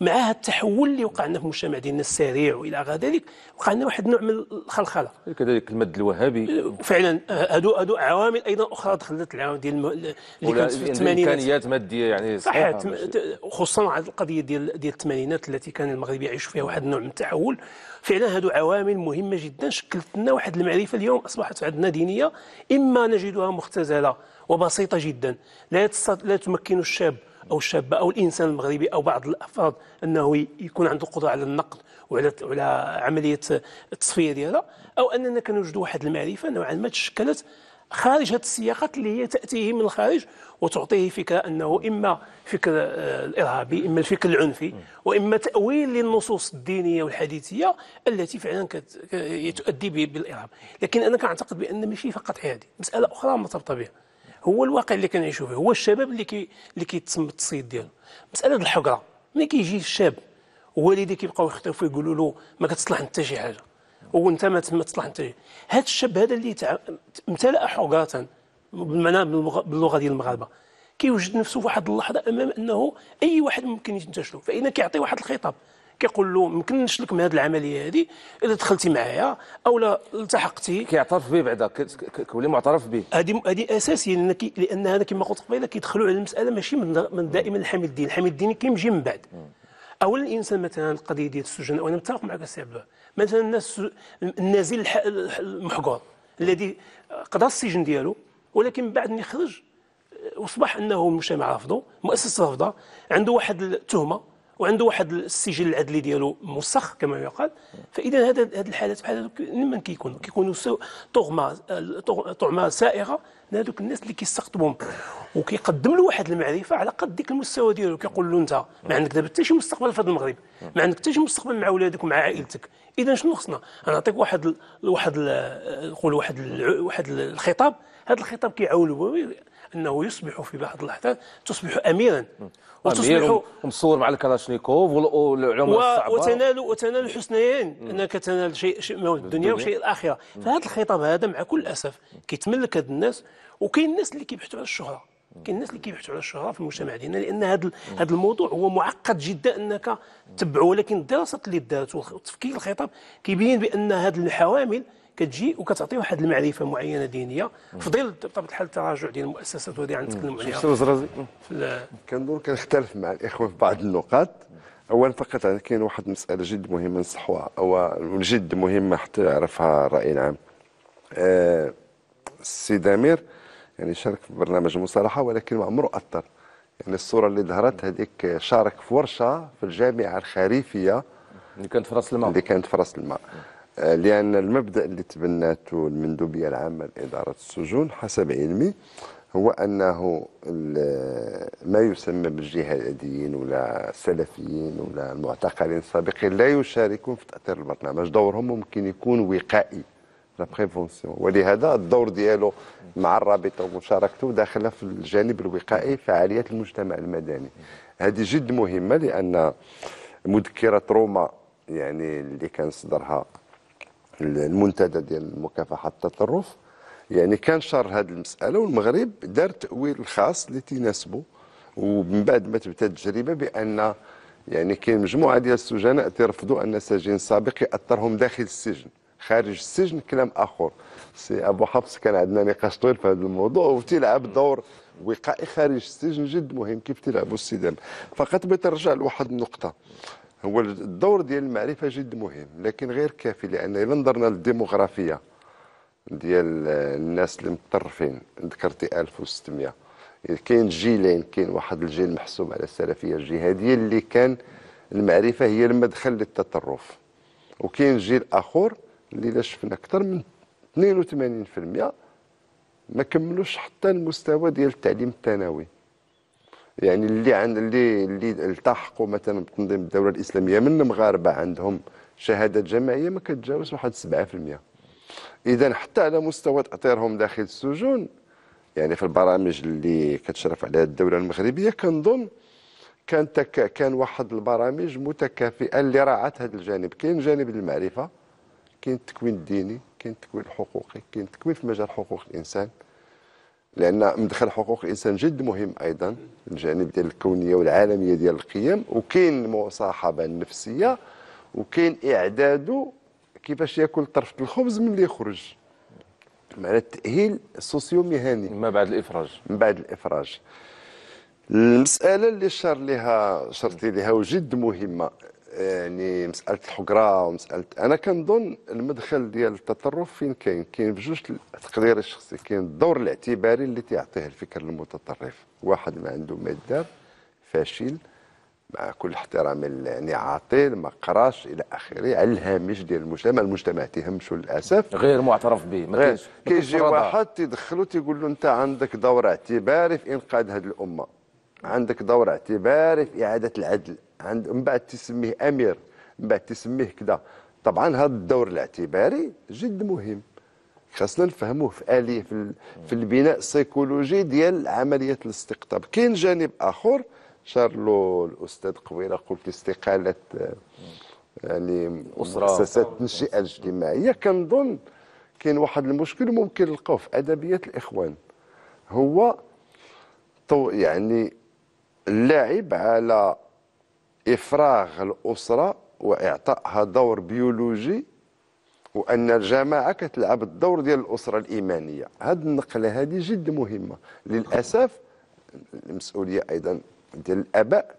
مع هذا التحول اللي وقع لنا في المجتمع ديالنا السريع وإلى غير ذلك وقع لنا واحد النوع من الخلخلة. كذلك المد الوهابي. فعلا هادو هادو عوامل أيضا أخرى دخلت العوامل ديال اللي كانت في الثمانينات. إمكانيات مادية يعني صحيح صحيحه خصوصا على القضية ديال ديال الثمانينات التي كان المغرب يعيش فيها واحد النوع من التحول. فعلا هادو عوامل مهمة جدا شكلت لنا واحد المعرفة اليوم أصبحت عندنا دينية إما نجدها مختزلة وبسيطة جدا. لا. لا تمكن الشاب أو الشابة أو الإنسان المغربي أو بعض الأفراد أنه ي- يكون عنده القدره على النقد وعلى وعلى عملية التصفية ديالها أو أننا كنوجدوا واحد المعرفة نوعا ما تشكلت خارج هذه السياقات اللي هي تأتيه من الخارج وتعطيه فكرة أنه إما فكر آه، الإرهابي إما الفكر العنفي وإما تأويل للنصوص الدينية والحديثية التي فعلا تؤدي ب- بالإرهاب. لكن أنا كنعتقد بأن ماشي فقط هذه مسألة أخرى مرتبطه بها. هو الواقع اللي كنعيشوا فيه هو الشباب اللي كي اللي كيتم التصيد ديالو مسألة الحقره ملي كيجي الشاب والديه كيبقاو يخطيو فيه يقولوا له ما كتصلح انت شي حاجة وانت ما تصلح شي- هذا الشاب هذا اللي. امتلأ حقرة بالمعنى باللغة ديال المغاربة كيوجد نفسه في واحد اللحظة أمام أنه أي واحد ممكن ينتشلو فإذا كيعطي واحد الخطاب كيقول له ممكن نشلك من هذه العملية هذه اذا دخلتي معايا أو لا التحقتي. كيعترف به بعدا كيولي معترف به هذه هذه اساسيه لأن لأن هذا كما قلت قبيلة كيدخلوا على المسألة ماشي من من دائما الحمل الديني الحمل الديني كيمشي من بعد. أولا الإنسان مثلا القضية ديال السجن وأنا متفق معك السي. مثلا الناس النازل المحقور الذي قضى السجن ديالو ولكن بعد ما يخرج واصبح أنه المجتمع رفضه المؤسسه رفضه عنده واحد التهمه وعنده واحد السجل العدلي ديالو مسخ كما يقال. فإذا هذا هذه الحالات بحال هذوك من كيكونوا كيكونوا طغمة طغ- طعمه سائغة لهذوك الناس اللي كيستقطبهم. وكيقدم له واحد المعرفة على قد ديك المستوى ديالو. كيقول له أنت ما عندك دابا حتى شي مستقبل في هذا المغرب. ما عندك حتى شي مستقبل مع ولادك ومع عائلتك. إذا شنو خصنا؟ نعطيك واحد واحد نقول واحد واحد الخطاب. هذا الخطاب كيعاون إنه يصبح في بعض اللحظات تصبح اميرا. أمير وتصبح ومصور مع الكلاشنيكوف وال- والعلوم و- الصعبه وتنال وتنال الحسنيين إنك تنال شيء شيء من الدنيا وشيء الآخرة. فهذا الخطاب هذا مع كل أسف كيتملك هاد الناس وكاين الناس اللي كيبحثوا على الشهرة. كاين الناس اللي كيبحثوا على الشهرة في المجتمع ديالنا لأن هذا هذا الموضوع هو معقد جدا إنك تتبعه ولكن الدراسات اللي دارت وتفكيك الخطاب كيبين بأن هذه الحوامل كتجي وكتعطي واحد المعرفة معينة دينية. في ظل بطبيعه الحال التراجع ديال المؤسسات وهذه غنتكلموا عليها. شفتي الوزرازي في ال- كنظن كنختلف مع الإخوة في بعض النقاط. أولا فقط أنا كاين واحد المساله جد مهمة نصحوها أو جد مهمة حتى يعرفها الراي العام. آه، السيد امير يعني شارك في برنامج المصالحه ولكن ما عمره اثر يعني الصورة اللي ظهرت هذيك شارك في ورشة في الجامعة الخريفيه اللي كانت في رأس الماء. اللي كانت في رأس الماء. آه، لأن المبدأ اللي تبناته المندوبية العامة لإدارة السجون حسب علمي هو أنه ال- ما يسمى بالجهاديين ولا السلفيين ولا المعتقلين السابقين لا يشاركون في تأثير البرنامج. دورهم ممكن يكون وقائي لا بريفونسيون ولهذا الدور ديالو مع الرابطة ومشاركته داخله في الجانب الوقائي فعاليات المجتمع المدني. هذه جد مهمة لأن مذكرة روما يعني اللي كان صدرها المنتدى ديال مكافحة التطرف. يعني كان شر هذه المسألة والمغرب دار تأويل الخاص اللي تيناسبه ومن بعد ما تبدا التجربة بأن يعني كاين مجموعة ديال السجناء تيرفضوا أن سجين سابق يأثرهم داخل السجن خارج السجن كلام آخر. سي أبو حفص كان عندنا نقاش طويل في هذا الموضوع وتلعب دور وقائي خارج السجن جد مهم كيف تلعبوا السجن فقط بترجع لواحد النقطة. هو الدور ديال المعرفة جد مهم لكن غير كافي لأن اذا نظرنا للديموغرافية ديال الناس اللي متطرفين ذكرتي 1600 كاين جيلين كاين واحد الجيل محسوب على السلفية الجهادية اللي كان المعرفة هي المدخل للتطرف. وكاين جيل آخر اللي لا شفنا أكثر من 82% ما كملوش حتى المستوى ديال التعليم الثانوي. يعني اللي عند اللي اللي التحقوا مثلا بتنظيم الدولة الإسلامية من المغاربة عندهم شهادات جامعية ما كتجاوز واحد 7% اذا حتى على مستوى تأطيرهم داخل السجون يعني في البرامج اللي كتشرف عليها الدولة المغربية كنظن كان تك... كان واحد البرامج متكافئة اللي راعت هذا الجانب. كاين جانب المعرفة كاين التكوين الديني كاين التكوين الحقوقي كاين التكوين في مجال حقوق الإنسان. لأن مدخل حقوق الإنسان جد مهم أيضا الجانب ديال الكونية والعالمية ديال القيم وكاين المصاحبة النفسية وكاين اعداده كيفاش يأكل طرف الخبز من اللي يخرج. معنى التأهيل السوسيو مهني ما بعد الإفراج. من بعد الإفراج. المسألة اللي شار لها شرتي لها وجد مهمة. يعني مسألة الحقرة ومساله أنا كنظن المدخل ديال التطرف فين كاين؟ كاين بجوج تقديري الشخصي. كاين الدور الاعتباري اللي تيعطيه الفكر المتطرف. واحد ما عنده ما يدار فاشل مع كل احترام يعني عاطل ما قراش إلى آخره على الهامش ديال المجتمع. المجتمع تيهمشو للأسف. غير معترف به ما كاينش كيجي. واحد تيدخلو تيقول له أنت عندك دور اعتباري في إنقاذ هذه الأمة. عندك دور اعتباري في إعادة العدل. عند من بعد تسميه أمير من بعد تسميه كذا. طبعا هذا الدور الاعتباري جد مهم. خاصنا نفهموه في آلية في, ال- في البناء السيكولوجي ديال عملية الاستقطاب. كاين جانب آخر شار له الأستاذ قبيله قلت استقالة يعني. مؤسسات التنشئة الاجتماعية. كنظن كاين واحد المشكل ممكن نلقاوه في أدبيات الإخوان. هو طو يعني اللعب على إفراغ الأسرة وإعطائها دور بيولوجي وأن الجماعة كتلعب الدور ديال الأسرة الإيمانية. هذه النقلة هذه جد مهمة. للأسف المسؤولية أيضا ديال الآباء.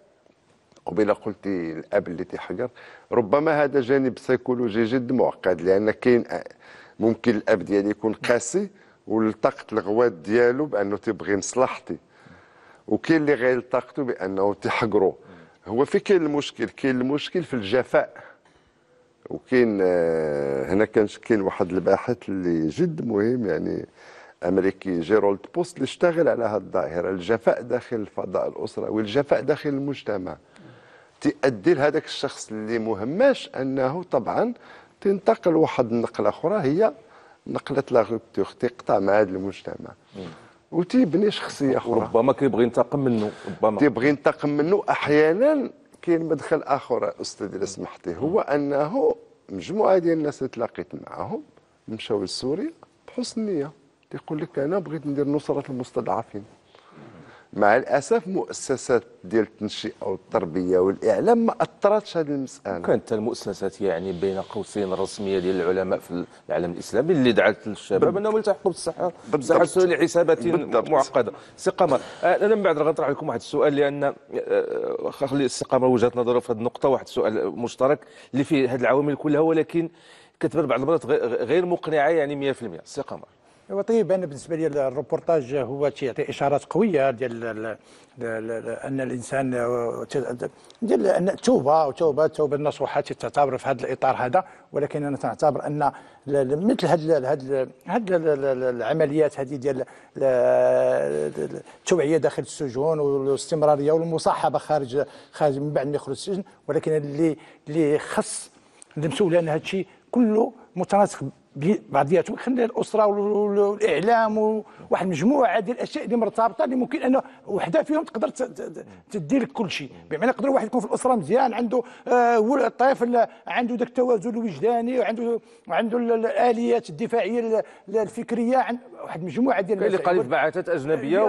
قبيلة قلتي الأب اللي تيحقر. ربما هذا جانب سيكولوجي جد معقد لأن كاين ممكن الأب ديالي يكون قاسي والتقط الغوات ديالو بأنه تيبغي مصلحتي. وكاين اللي غيلتقطوا بأنه تيحقروا هو في كاين المشكل كاين المشكل في الجفاء. وكاين آه، هنا كان كاين واحد الباحث اللي جد مهم يعني أمريكي جيرولد بوست اللي اشتغل على هذه الظاهرة الجفاء داخل الفضاء الأسرة والجفاء داخل المجتمع. تؤدي لهذاك الشخص اللي مهماش أنه طبعا تنتقل واحد النقلة أخرى هي نقلة لا تقطع مع هذا المجتمع. وتيبني شخصية أخرى. وربما كيبغي ينتقم منه ربما. تيبغي ينتقم منه. أحيانا كاين مدخل آخر أستاذ اذا سمحتي هو أنه مجموعة ديال الناس اللي تلاقيت معاهم مشاو لسوريا بحسن نية. تيقول لك أنا بغيت ندير نصرة المستضعفين. مع الأسف مؤسسات ديال التنشئة والتربية والإعلام ما أثرتش هذه المسألة. كانت المؤسسات يعني بين قوسين الرسميه ديال العلماء في العالم الإسلامي اللي دعت الشباب أنهم يلتحقوا بالصحة بالصحه السوريه لحسابات. معقدة. سي قمر آه، أنا من بعد غنطرح لكم واحد السؤال لأن آه، خلي السي قمر وجهة نظره في هذه النقطة واحد السؤال مشترك اللي فيه هذه العوامل كلها ولكن كتبان بعض المرات غير مقنعة يعني 100% سي قمر ايوا طيب أنا بالنسبة لي الروبورتاج هو تيعطي إشارات قوية ديال ال- ال- ال- أن الإنسان ديال أن التوبه وتوبة التوبه النصوحه تعتبر في هذا الإطار هذا. ولكن أنا تعتبر أن مثل هذه هذه العمليات هذه ديال ال- التوعية داخل السجون والاستمرارية والمصاحبة خارج خارج من بعد ما يخرج السجن. ولكن اللي اللي خص المسؤول لأن هذا الشيء كله متناسق بعضياتهم خلينا الأسرة وال- وال- والاعلام وواحد المجموعة ديال الأشياء اللي مرتبطة اللي ممكن أنه وحدة فيهم تقدر تدير لك كل شيء بمعنى يقدر واحد يكون في الأسرة مزيان عنده آه الطفل عنده ذاك التوازن الوجداني وعنده وعنده ال- الآليات الدفاعية ال- الفكرية عن واحد المجموعة ديال اللي. لك بعثات أجنبية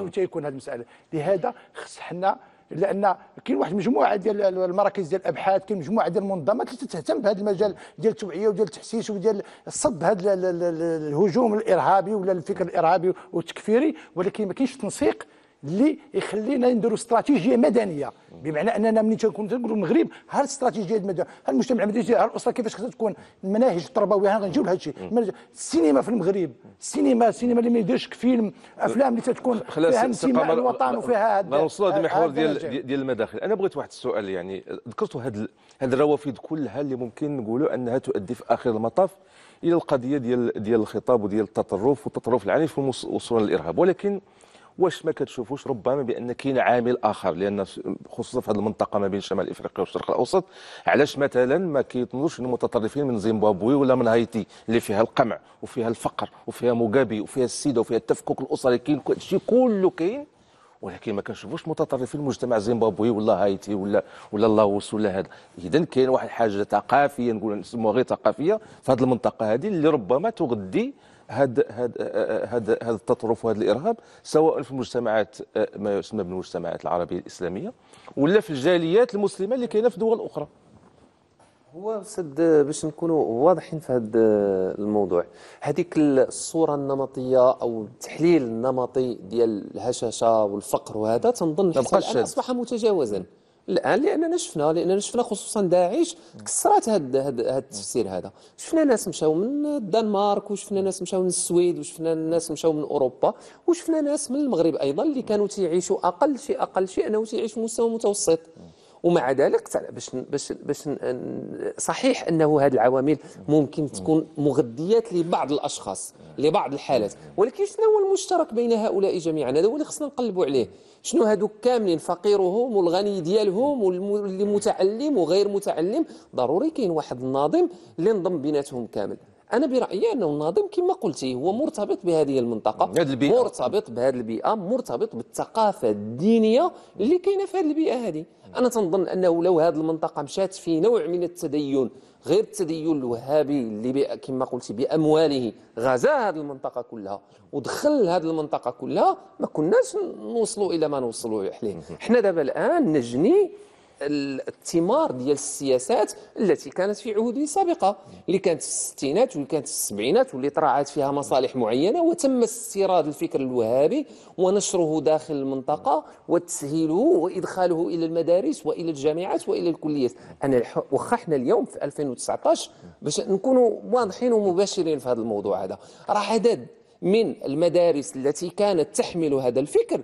وتيكون هذه المسألة لهذا خص حنا لأن كاين واحد المجموعه ديال المراكز ديال الأبحاث كاين مجموعة ديال المنظمات اللي تهتم بهذا المجال ديال التوعية وديال التحسيس وديال صد هذا ال- ال- ال- الهجوم الإرهابي ولا الفكر الإرهابي والتكفيري ولكن ما كاينش تنسيق اللي يخلينا نديروا استراتيجية مدنية. بمعنى أننا ملي تنكون تنقولوا المغرب ها الاستراتيجيه المدنيه ها المجتمع المدني ها الأسرة كيفاش خصها تكون المناهج التربوية غنجيو لهذا الشيء؟ السينما في المغرب السينما السينما اللي ما يديرش فيلم أفلام اللي تتكون فيها انتماء الوطن وفيها هاد- نوصلوا هذا المحور ديال. ديال- المداخل. أنا بغيت واحد السؤال يعني ذكرتوا هاد هاد الروافد كلها اللي ممكن نقولوا أنها تؤدي في آخر المطاف إلى القضية ديال ديال الخطاب وديال التطرف والتطرف العنيف والوصول للارهاب ولكن واش ما كتشوفوش ربما بأن كاين عامل آخر؟ لأن خصوصا في هذه المنطقة ما بين شمال افريقيا والشرق الأوسط علاش مثلا ما كيطلوش المتطرفين من زيمبابوي ولا من هايتي اللي فيها القمع وفيها الفقر وفيها موغابي وفيها السيدة وفيها التفكك الأسري كاين هادشي كله كاين ولكن ما كنشوفوش متطرفين المجتمع زيمبابوي ولا هايتي ولا ولا لاوس ولا هذا. اذا كاين واحد الحاجة ثقافيه نقول نسموها غير ثقافيه في هذه المنطقة هذه اللي ربما تغذي هذا هذا هذا هذا التطرف وهذا الإرهاب سواء في المجتمعات آه، ما يسمى بالمجتمعات العربية الإسلامية ولا في الجاليات المسلمة اللي كاينة في دول أخرى هو سد باش نكونوا واضحين في هذا الموضوع هذيك الصورة النمطية أو التحليل النمطي ديال الهشاشة والفقر وهذا تنظن حتى بقاش الآن هاد. أصبح متجاوزا الآن لأننا شفنا لأننا شفنا خصوصا داعش كسرات هذا هذا التفسير هذا. شفنا ناس مشاو من الدنمارك وشفنا ناس مشاو من السويد وشفنا ناس مشاو من أوروبا وشفنا ناس من المغرب أيضا اللي كانوا تيعيشوا أقل شيء أقل شيء أنه تعيش في مستوى متوسط. ومع ذلك باش باش باش صحيح أنه هذه العوامل ممكن تكون مغذيات لبعض الأشخاص لبعض الحالات. ولكن شنو هو المشترك بين هؤلاء جميعا؟ هذا هو اللي خصنا نقلبوا عليه. شنو هذوك كاملين فقيرهم والغني ديالهم واللي متعلم وغير متعلم ضروري كاين واحد الناظم اللي انضم بيناتهم كامل. أنا برأيي أنه الناظم كما قلتي هو مرتبط بهذه المنطقة البيئة. مرتبط بهذه البيئة مرتبط بالثقافة الدينية اللي كاينة في هذه البيئة هذه أنا تنظن أنه لو هذه المنطقة مشات في نوع من التدين غير التدين الوهابي اللي كما قلتي بأمواله غزا هذه المنطقة كلها ودخل هذه المنطقة كلها ما كناش نوصلوا إلى ما نوصلوا عليه إحنا دابا الآن نجني الثمار ديال السياسات التي كانت في عهود سابقة اللي كانت في الستينات واللي كانت في السبعينات واللي طرعت فيها مصالح معينة وتم استيراد الفكر الوهابي ونشره داخل المنطقة وتسهيله وإدخاله إلى المدارس وإلى الجامعات وإلى الكليات. أنا واخا إحنا اليوم في 2019 باش نكونوا واضحين ومباشرين في هذا الموضوع هذا. راه عدد من المدارس التي كانت تحمل هذا الفكر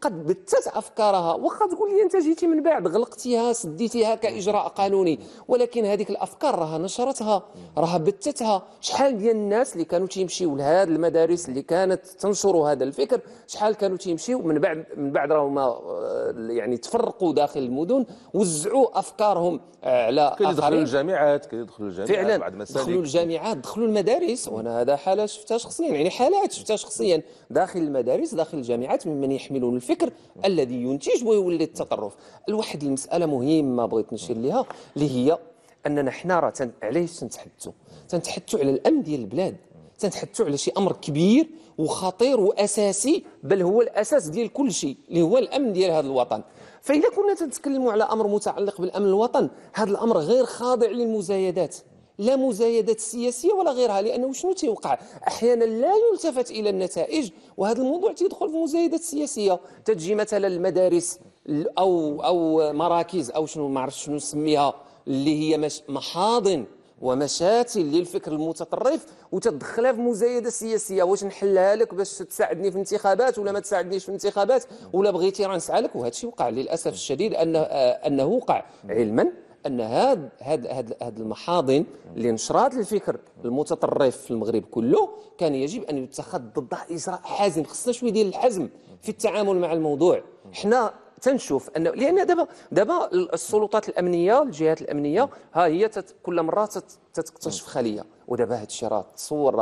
قد بتت أفكارها. واخا تقول لي أنت جيتي من بعد غلقتيها سديتيها كإجراء قانوني. ولكن هذيك الأفكار راها نشرتها راها بتتها. شحال ديال الناس اللي كانوا تيمشيو لهذه المدارس اللي كانت تنشر هذا الفكر شحال كانوا تيمشيو من بعد من بعد راهما آه، يعني تفرقوا داخل المدن وزعوا أفكارهم على كاين اللي دخلوا آخرين. الجامعات كاين اللي دخلوا الجامعات فعلا. بعد دخلوا مسالك الجامعات دخلوا المدارس. وأنا هذا حالة شفتها شخصيا يعني حالات شفتها شخصيا. داخل المدارس داخل الجامعات ممن يحملون الفكر الذي ينتج ويولد التطرف. الواحد المسألة مهمه بغيت نشير لها اللي هي أننا حنا راه تن- علاش تنتحدثوا؟ تنتحدثوا على الأمن ديال البلاد. تنتحدثوا على شي أمر كبير وخطير وأساسي بل هو الأساس ديال كل شيء اللي هو الأمن ديال هذا الوطن. فاذا كنا تنتكلموا على أمر متعلق بالأمن الوطن هذا الأمر غير خاضع للمزايدات. لا مزايدات سياسية ولا غيرها لأنه شنو تيوقع؟ أحيانا لا يلتفت إلى النتائج وهذا الموضوع تيدخل في مزايدات سياسية. تجي مثلا المدارس ال- أو أو مراكز أو شنو ما عرفتش شنو نسميها اللي هي محاضن ومشاتل للفكر المتطرف وتدخلها في مزايدة سياسية. واش نحلها لك باش تساعدني في الانتخابات ولا ما تساعدنيش في الانتخابات ولا بغيتي راه نسعى لك. وهذا الشيء وقع للأسف الشديد انه أنه وقع علما. أن هاد هاد هاد هاد المحاضن اللي نشرات الفكر المتطرف في المغرب كله كان يجب أن يتخذ ضدها إجراء حازم. خصنا شوية ديال الحزم في التعامل مع الموضوع. حنا تنشوف انه لأن دابا دابا السلطات الأمنية الجهات الأمنية ها هي تت كل مرة تت- تكتشف خلية. ودابا هذا الشيء راه تصور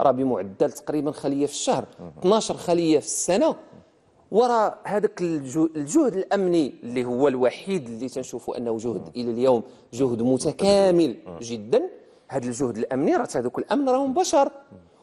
راه بمعدل تقريبا خلية في الشهر. 12 خلية في السنة. وراء هذاك الجهد الأمني اللي هو الوحيد اللي تنشوفوا أنه جهد إلى اليوم جهد متكامل جدا. هذا الجهد الأمني راه هذوك الأمن راهم بشر.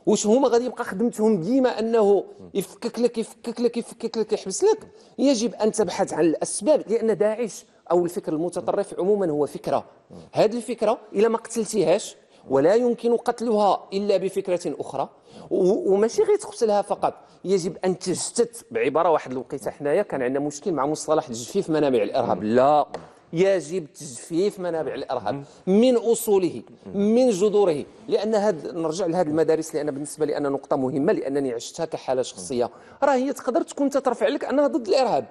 واش هما غادي يبقى خدمتهم ديما أنه يفكك لك يفكك لك يفكك لك يحبس لك؟ يجب أن تبحث عن الأسباب لأن داعش أو الفكر المتطرف عموما هو فكرة. هذه الفكرة اذا ما قتلتيهاش ولا يمكن قتلها إلا بفكرة أخرى. و- وماشي غير تقتلها فقط. يجب أن تجتث بعبارة واحد الوقيتة حنايا. كان عندنا مشكل مع مصطلح تجفيف منابع الإرهاب. لا. يجب تجفيف منابع الإرهاب. من أصوله. من جذوره. لأن هاد نرجع لهذه المدارس. لأن بالنسبة لي أنا نقطة مهمة. لأنني عشتها كحالة شخصية. راه هي تقدر تكون تترفع لك أنها ضد الإرهاب.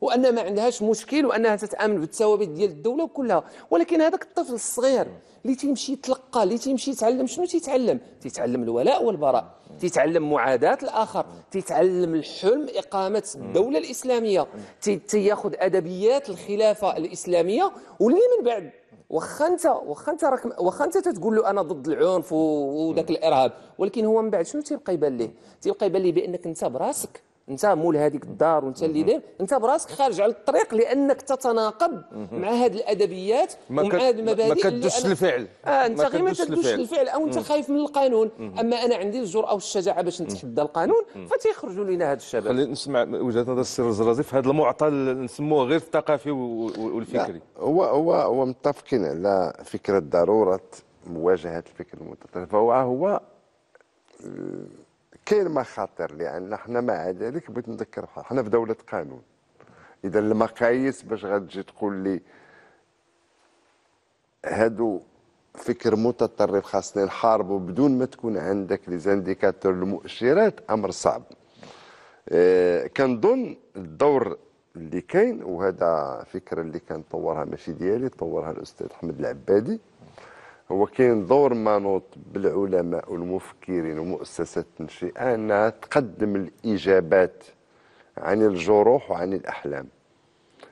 وأن ما عندهاش مشكل. وأنها تتأمن بالثوابت ديال الدولة كلها. ولكن هذاك الطفل الصغير اللي تيمشي يتلقى اللي تيمشي يتعلم. شنو تيتعلم؟ تيتعلم الولاء والبراء. تيتعلم معاداة الآخر. تيتعلم الحلم إقامة الدولة الإسلامية. تي- تياخذ أدبيات الخلافة الإسلامية. واللي من بعد واخا أنت واخا أنت راك واخا أنت تتقول له أنا ضد العنف وذاك الإرهاب. ولكن هو من بعد شنو تيبقى يبان ليه؟ تيبقى يبان ليه بأنك أنت براسك. انت مول هذيك الدار وانت اللي داير انت براسك خارج على الطريق لانك تتناقض مع هذه الادبيات ما ومع هذه المبادئ ما أنا- للفعل. آه انت ما غير ما تدوش للفعل. للفعل أو انت خايف من القانون. اما أنا عندي الجرأة والشجاعة باش نتحدى القانون فتيخرجوا لنا هاد الشباب. خلينا نسمع وجهة نظر السي الزرازي في هذا المعطى اللي نسموه غير الثقافي والفكري. هو هو هو متفقين على فكرة ضرورة مواجهة الفكر المتطرف. هو هو كاين مخاطر لأن إحنا مع ذلك بغيت نذكر إحنا في دولة قانون. إذا المقاييس باش غتجي تقول لي هادو فكر متطرف خاصنا نحاربه بدون ما تكون عندك les indicateurs المؤشرات أمر صعب. آه، كنظن الدور اللي كاين وهذا فكرة اللي كان طورها ماشي ديالي طورها الأستاذ أحمد العبادي هو كاين دور منوط بالعلماء والمفكرين ومؤسسات التنشئه أنها تقدم الإجابات عن الجروح وعن الأحلام.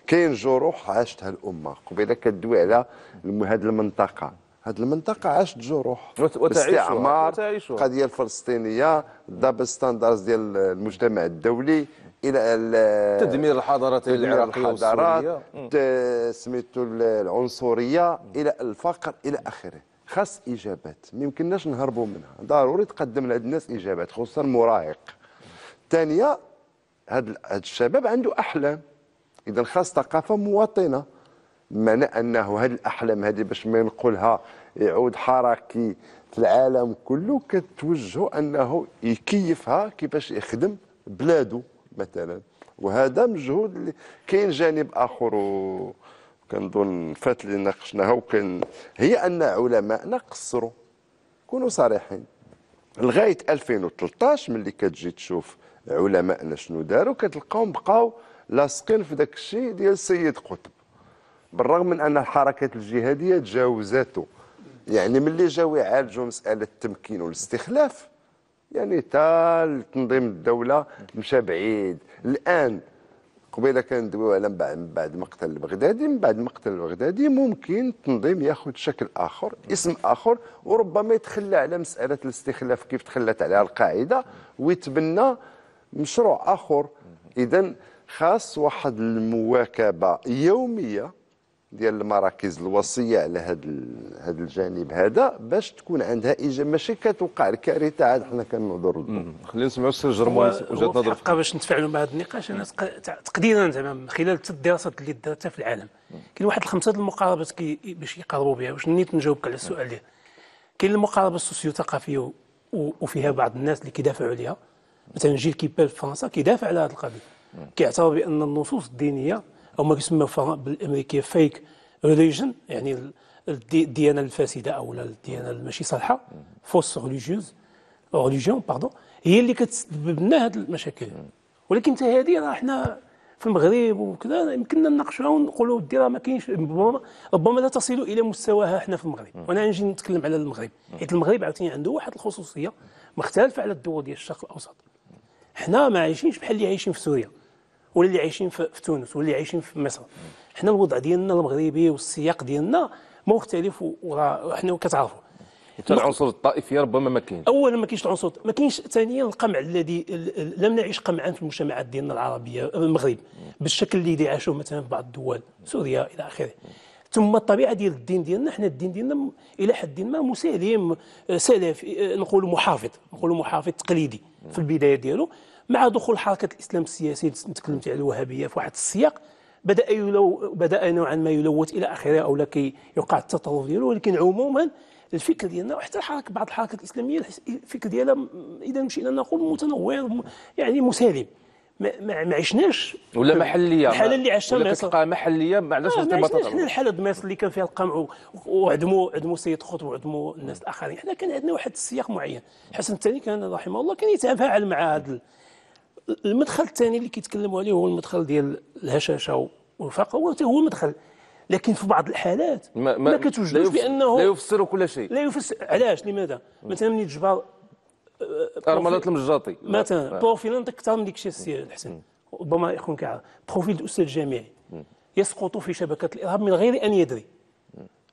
كاين جروح عاشتها الأمة. قبيلة كدوي على هذه المنطقة. هذه المنطقة عاشت جروح الاستعمار وتعيشها. القضية الفلسطينية ال double standards ديال المجتمع الدولي إلى ال- تدمير الحضارات تدمير العراقيه الحضارات سميتو ال- العنصرية إلى الفقر إلى آخره. خاص إجابات. ما يمكنناش نهربوا منها. ضروري تقدم لهاد الناس إجابات خصوصا المراهق. ثانية هاد ال- هاد الشباب عنده أحلام. إذا خاص ثقافة مواطنة. بمعنى أنه هذه الأحلام هذه باش ما ينقلها يعود حركي في العالم كله كتوجهه أنه يكيفها كيفاش يخدم بلادو مثلا. وهذا مجهود اللي كاين جانب آخر و- كنظن فات اللي ناقشناها وكان هي أن علماءنا قصروا كونوا صريحين. لغاية 2013 ملي كتجي تشوف علماءنا شنو داروا كتلقاهم بقاو لاصقين في داك الشيء ديال السيد قطب. بالرغم من أن الحركات الجهادية تجاوزته يعني ملي جاو يعالجوا مسألة التمكين والاستخلاف يعني تا تنظيم الدولة مشى بعيد. الآن قبيلة كندويو على من بعد من بعد مقتل البغدادي من بعد مقتل البغدادي ممكن التنظيم ياخذ شكل آخر اسم آخر وربما يتخلى على مسألة الاستخلاف كيف تخلت عليها القاعدة ويتبنى مشروع آخر. اذا خاص واحد المواكبة يومية ديال المراكز الوصية على هذا هذا الجانب هذا باش تكون عندها اجابه ماشي كتوقع الكارثة عاد حنا كنهضروا خلينا نسمعوا السي هو وجهة نظر. حقها باش نتفاعلوا مع هذا النقاش أنا تقديرا زعما من خلال الدراسات اللي دارتها في العالم. كاين واحد الخمسة المقاربات كي باش يقاربوا بها واش نيت نجاوبك على السؤال ديال كاين المقاربة السوسيو ثقافيه وفيها بعض الناس اللي كيدافعوا عليها. مثلا جيل كيبيل في فرنسا كيدافع على هذه القضية. كيعتبر بأن النصوص الدينية أو ما كيسمى فر- بالأمريكية fake religion يعني ال- الدي- الديانة الفاسدة أو الديانة الماشي صالحة fausse religieuse religion pardon هي اللي كتسبب لنا هذه المشاكل. ولكن حتى هذه راه حنا في المغرب وكذا يمكننا نناقشوها ونقولوا ودي راه ما كاينش ربما لا تصل إلى مستواها حنا في المغرب. وأنا نجي نتكلم على المغرب. حيت المغرب عاوتاني عنده واحد الخصوصية مختلفة على الدول ديال الشرق الأوسط. حنا ما عايشينش بحال اللي عايشين في سوريا. ولا اللي عايشين في, تونس ولا اللي عايشين في مصر. حنا الوضع ديالنا المغربي والسياق ديالنا مختلف وحنا كتعرفوا. حتى العنصر الطائفي ربما ما كاينش. أولا ما كاينش العنصر ما كاينش ثانيا القمع الذي لم نعيش قمعا في المجتمعات ديالنا العربية المغرب بالشكل الذي عاشوه مثلا في بعض الدول سوريا إلى آخره. ثم الطبيعة ديال الدين ديالنا حنا الدين ديالنا إلى حد ما مسالم سلف نقولوا محافظ نقولوا محافظ تقليدي في البداية ديالو. مع دخول حركة الإسلام السياسي تكلمت على الوهابية في واحد السياق بدأ يلو بدأ نوعا ما يلوث إلى آخره أو لكي يوقع التطرف ديالو ولكن عموما الفكر ديالنا وحتى الحركة بعض الحركات الإسلامية الفكر ديالها إذا مشينا نقول متنوع يعني مسالم ما, ما عشناش ولا محلية الحالة اللي عاشها ولا محلية ما عندناش ارتباطات حنا الحالة د مصر اللي كان فيها القمع وعدموا عدموا السيد قطب وعدموا الناس الآخرين. حنا كان عندنا واحد السياق معين. حسن الثاني كان رحمه الله كان يتفاعل مع هذا المدخل الثاني اللي كيتكلموا عليه هو المدخل ديال الهشاشه والفقر هو هو المدخل. لكن في بعض الحالات ما, ما, ما كتوجدوش بأنه لا يفسر كل شيء. لا يفسر علاش؟ لماذا؟ مثلا ملي تجبر أرملة المجاطي. مثلا profil عندك أكثر من ديك الشيء السي الحسن ربما يكون كيعرف بروفيل الأستاذ الجامعي. يسقط في شبكة الإرهاب من غير أن يدري.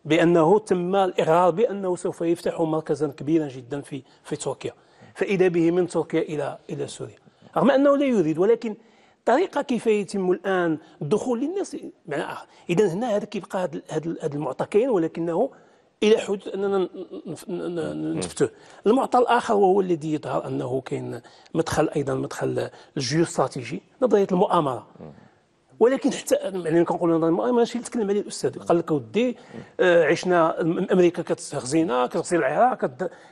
بأنه تم الإغرار بأنه سوف يفتح مركزا كبيرا جدا في في تركيا. فإذا به من تركيا إلى إلى سوريا. رغم أنه لا يريد ولكن الطريقة كيف يتم الآن الدخول للناس؟ معنى اخر اذا هنا هذا كيبقى هذا المعطى كاين ولكنه إلى حدود أننا نثبته المعطى الآخر وهو الذي يظهر أنه كاين مدخل أيضا مدخل الجيوستراتيجي نظرية المؤامرة. ولكن حتى يعني كنقول ماشي اللي تكلم عليه الأستاذ. قال لك ودي آه، عشنا أمريكا كتغزينا كتغزي العراق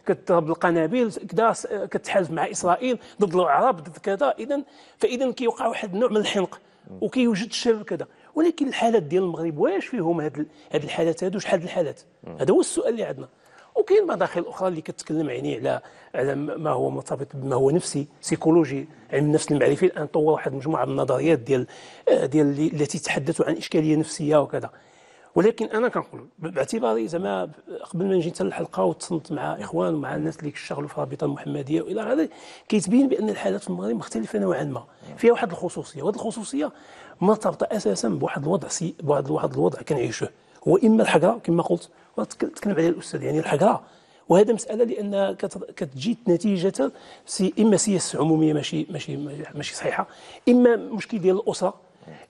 كتضرب القنابل كذا كتحالف مع إسرائيل ضد الاعراب ضد كذا. اذا فاذا كيوقع واحد النوع من الحنق وكيوجد الشر كذا ولكن الحالات ديال المغرب واش فيهم هاد هاد الحالات هادو؟ شحال الحالات؟ هذا هو السؤال اللي عندنا. وكاين مداخل أخرى اللي كتكلم يعني على على ما هو مرتبط بما هو نفسي سيكولوجي علم النفس المعرفي الآن طور واحد المجموعه من النظريات ديال ديال التي تحدثوا عن إشكالية نفسية وكذا. ولكن أنا كنقول باعتباري زعما قبل ما نجي الحلقة وتصنت مع إخوان ومع الناس اللي كيشتغلوا في الرابطة المحمدية وإلى اخره كيتبين بأن الحالات في المغرب مختلفة نوعا ما. فيها واحد الخصوصية وهذه الخصوصية مرتبطة أساسا بواحد الوضع سي بواحد واحد الوضع كنعيشوه. هو اما الحقرة كما قلت تكلم عليها الأستاذ يعني الحقرة. وهذا مسألة لأن كتجي نتيجة سي إما سياسة عمومية ماشي ماشي ماشي صحيحة إما مشكل ديال الأسرة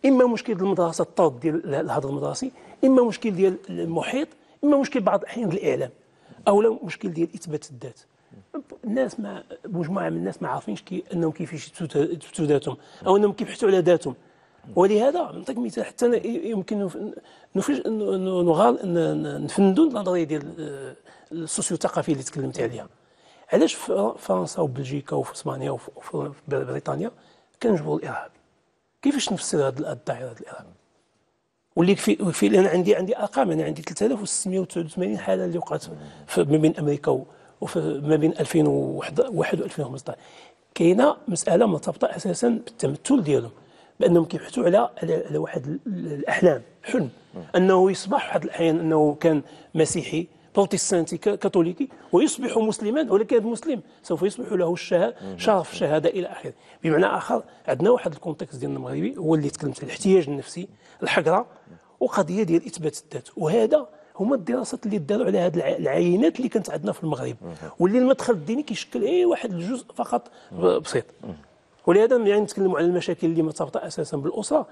إما مشكل ديال المدرسة الطرد ديال الهدر المدرسي إما مشكل ديال المحيط إما مشكل بعض الأحيان الإعلام أو لا مشكل ديال إثبات الذات. الناس ما مجموعة من الناس ما عارفينش كي أنهم كيف يثبتوا ذاتهم أو أنهم كيبحثوا على ذاتهم ولهذا نعطيك مثال حتى يمكن نفج نغال نفندوا النظرية ديال السوسيو الثقافي اللي تكلمت عليها. علاش في فرنسا وبلجيكا وفي إسبانيا وفي بريطانيا كنجبروا الإرهاب؟ كيفاش نفسر هذه الظاهره الإرهاب؟ واللي يكفي يكفي أنا عندي عندي أرقام. أنا عندي 3689 حالة اللي وقعت ما بين أمريكا وفي ما بين 2001 و 2015 كاينة مسألة مرتبطة أساسا بالتمثل ديالهم. بأنهم كيبحثوا على على واحد الأحلام حلم. أنه يصبح واحد الأحيان أنه كان مسيحي بروتستانتي كاثوليكي ويصبح مسلما ولكن هذا المسلم سوف يصبح له الشهاده شرف شهادة إلى آخره. بمعنى آخر عندنا واحد ال contexte ديالنا المغربي هو اللي تكلمت عليه الاحتياج النفسي الحقرة وقضية ديال إثبات الذات. وهذا هما الدراسات اللي داروا على هذه العينات اللي كانت عندنا في المغرب. واللي المدخل الديني كيشكل اي واحد الجزء فقط بسيط. ولهذا يعني نتكلموا على المشاكل اللي مرتبطة أساسا بالأسرة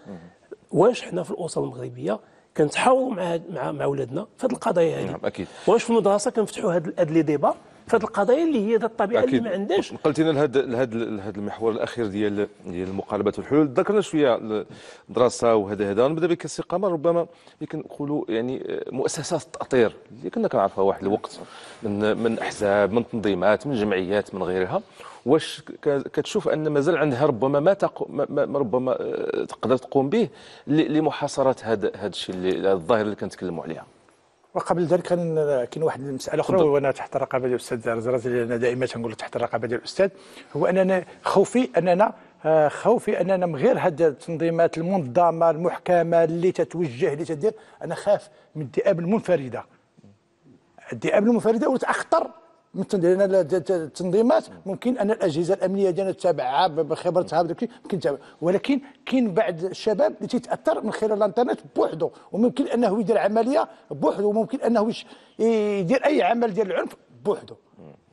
واش حنا في الأسرة المغربية كنتحاوروا مع مع مع ولادنا في هذه القضايا هذه نعم أكيد. واش في المدرسة كنفتحوا هاد هاد لي ديبا في هذه القضايا اللي هي ذات الطبيعة اللي ما عندهاش؟ نقلتينا لهذا لهذا لهذا المحور الأخير ديال ديال المقاربات والحلول ذكرنا شوية الدراسة وهذا هذا. نبدأ بك السي قمر. ربما يمكن نقولوا يعني مؤسسات التأطير اللي كنا كنعرفها واحد الوقت من من أحزاب من تنظيمات من جمعيات من غيرها. واش كتشوف أن مازال عندها ربما ما, تق... ما ربما آه، تقدر تقوم به لمحاصره هذا هذا الشيء اللي الظاهره اللي كنتكلموا عليها. وقبل ذلك كان كاين واحد المسألة أخرى وأنا تحت الرقابة ديال الأستاذ زرزرازي أنا دائما تنقول تحت الرقابة ديال الأستاذ هو أننا خوفي أننا آه، خوفي أننا من غير هذه التنظيمات المنظمة المحكمة اللي تتوجه اللي تدير أنا خاف من الذئاب المنفردة. الذئاب المنفردة وتأخطر. من التنظيم- التنظيمات ممكن أن الأجهزة الأمنية ديالنا تتابعها بخبرتها ممكن تتابع ولكن كاين بعض الشباب اللي تيتأثر من خلال الإنترنت بوحده وممكن أنه يدير عملية بوحده وممكن أنه يدير أي عمل ديال العنف بوحده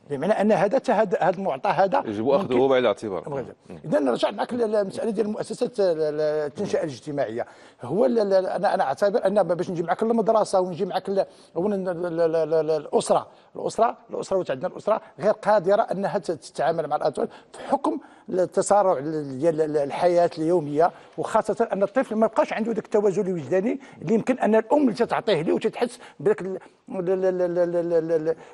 بمعنى ان هذا هذا المعطى هذا يجب اخذه بعين الاعتبار اذا نرجع معك للمساله ديال المؤسسات التنشئه الاجتماعيه هو أنا أنا اعتبر ان باش نجي معك للمدرسه ونجي معك الاسره الاسره الاسره عندنا الاسره غير قادره انها تتعامل مع الاطفال في حكم التسارع ديال الحياة اليوميه وخاصه ان الطفل ما بقاش عنده ذاك التوازن الوجداني اللي يمكن ان الام اللي تتعطيه ليه وتتحس بذاك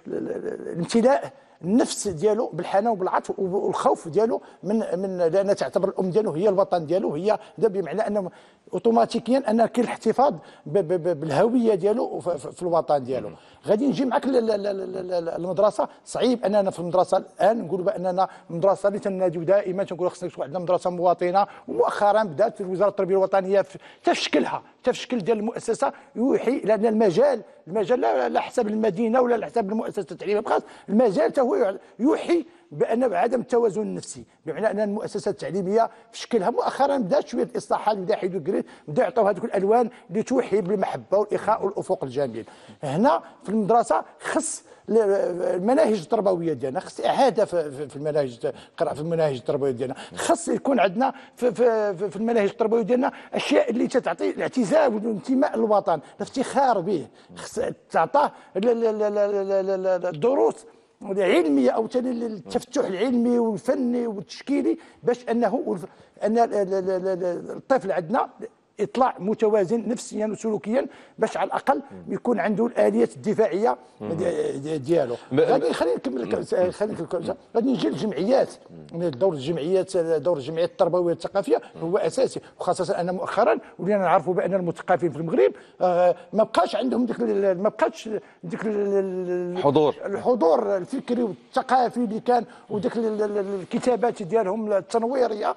الامتلاء النفس ديالو بالحنان وبالعطف والخوف ديالو من من لأن تعتبر الأم ديالو هي الوطن ديالو هي ده بمعنى انه اوتوماتيكيا أن كاين الاحتفاظ بالهوية ديالو في الوطن ديالو. غادي نجي معك المدرسة. صعيب أننا في المدرسة الآن نقولوا بأننا مدرسة اللي تناديو دائما تنقولوا خصنا تكون عندنا مدرسة مواطنة. ومؤخرا بدأت وزارة التربية الوطنية حتى في شكلها حتى في الشكل ديال المؤسسة يوحي لأن المجال المجال لا لا حسب المدينة ولا على حسب المؤسسة التعليمية بخاص المجال حتى هو يوحي بان بعدم التوازن النفسي بمعنى ان المؤسسات التعليميه في شكلها مؤخرا بدات شوية الاصلاحات بدا يحيدوا الجريد بدا يعطيو هذوك الالوان اللي توحي بالمحبه والاخاء والافق الجميل هنا في المدرسة خص المناهج التربويه ديالنا خص اعاده في المناهج القراءه في المناهج التربويه ديالنا خص يكون عندنا في, في, في- المناهج التربويه ديالنا اشياء اللي تعطي الاعتزاز والانتماء للوطن الافتخار به خص تعطاه ال- ال- ال- ال- ال- ال- ال- الدروس علميه أو التفتح العلمي والفني والتشكيلي باش أنه أن الطفل عندنا يطلع متوازن نفسيا وسلوكيا باش على الأقل يكون عنده الاليات الدفاعية دي- دي- ديالو. غادي خلينا نكمل الك- خلينا غادي نجي للجمعيات دور الجمعيات دور الجمعيات التربوية والثقافية هو أساسي وخاصة أن مؤخرا ولينا نعرفوا بأن المثقفين في المغرب آه، ما بقاش عندهم ديك ما بقاش ديك ال- ال- حضور. الحضور. الفكري والثقافي اللي كان وديك ال- ال- ال- الكتابات ديالهم التنويرية.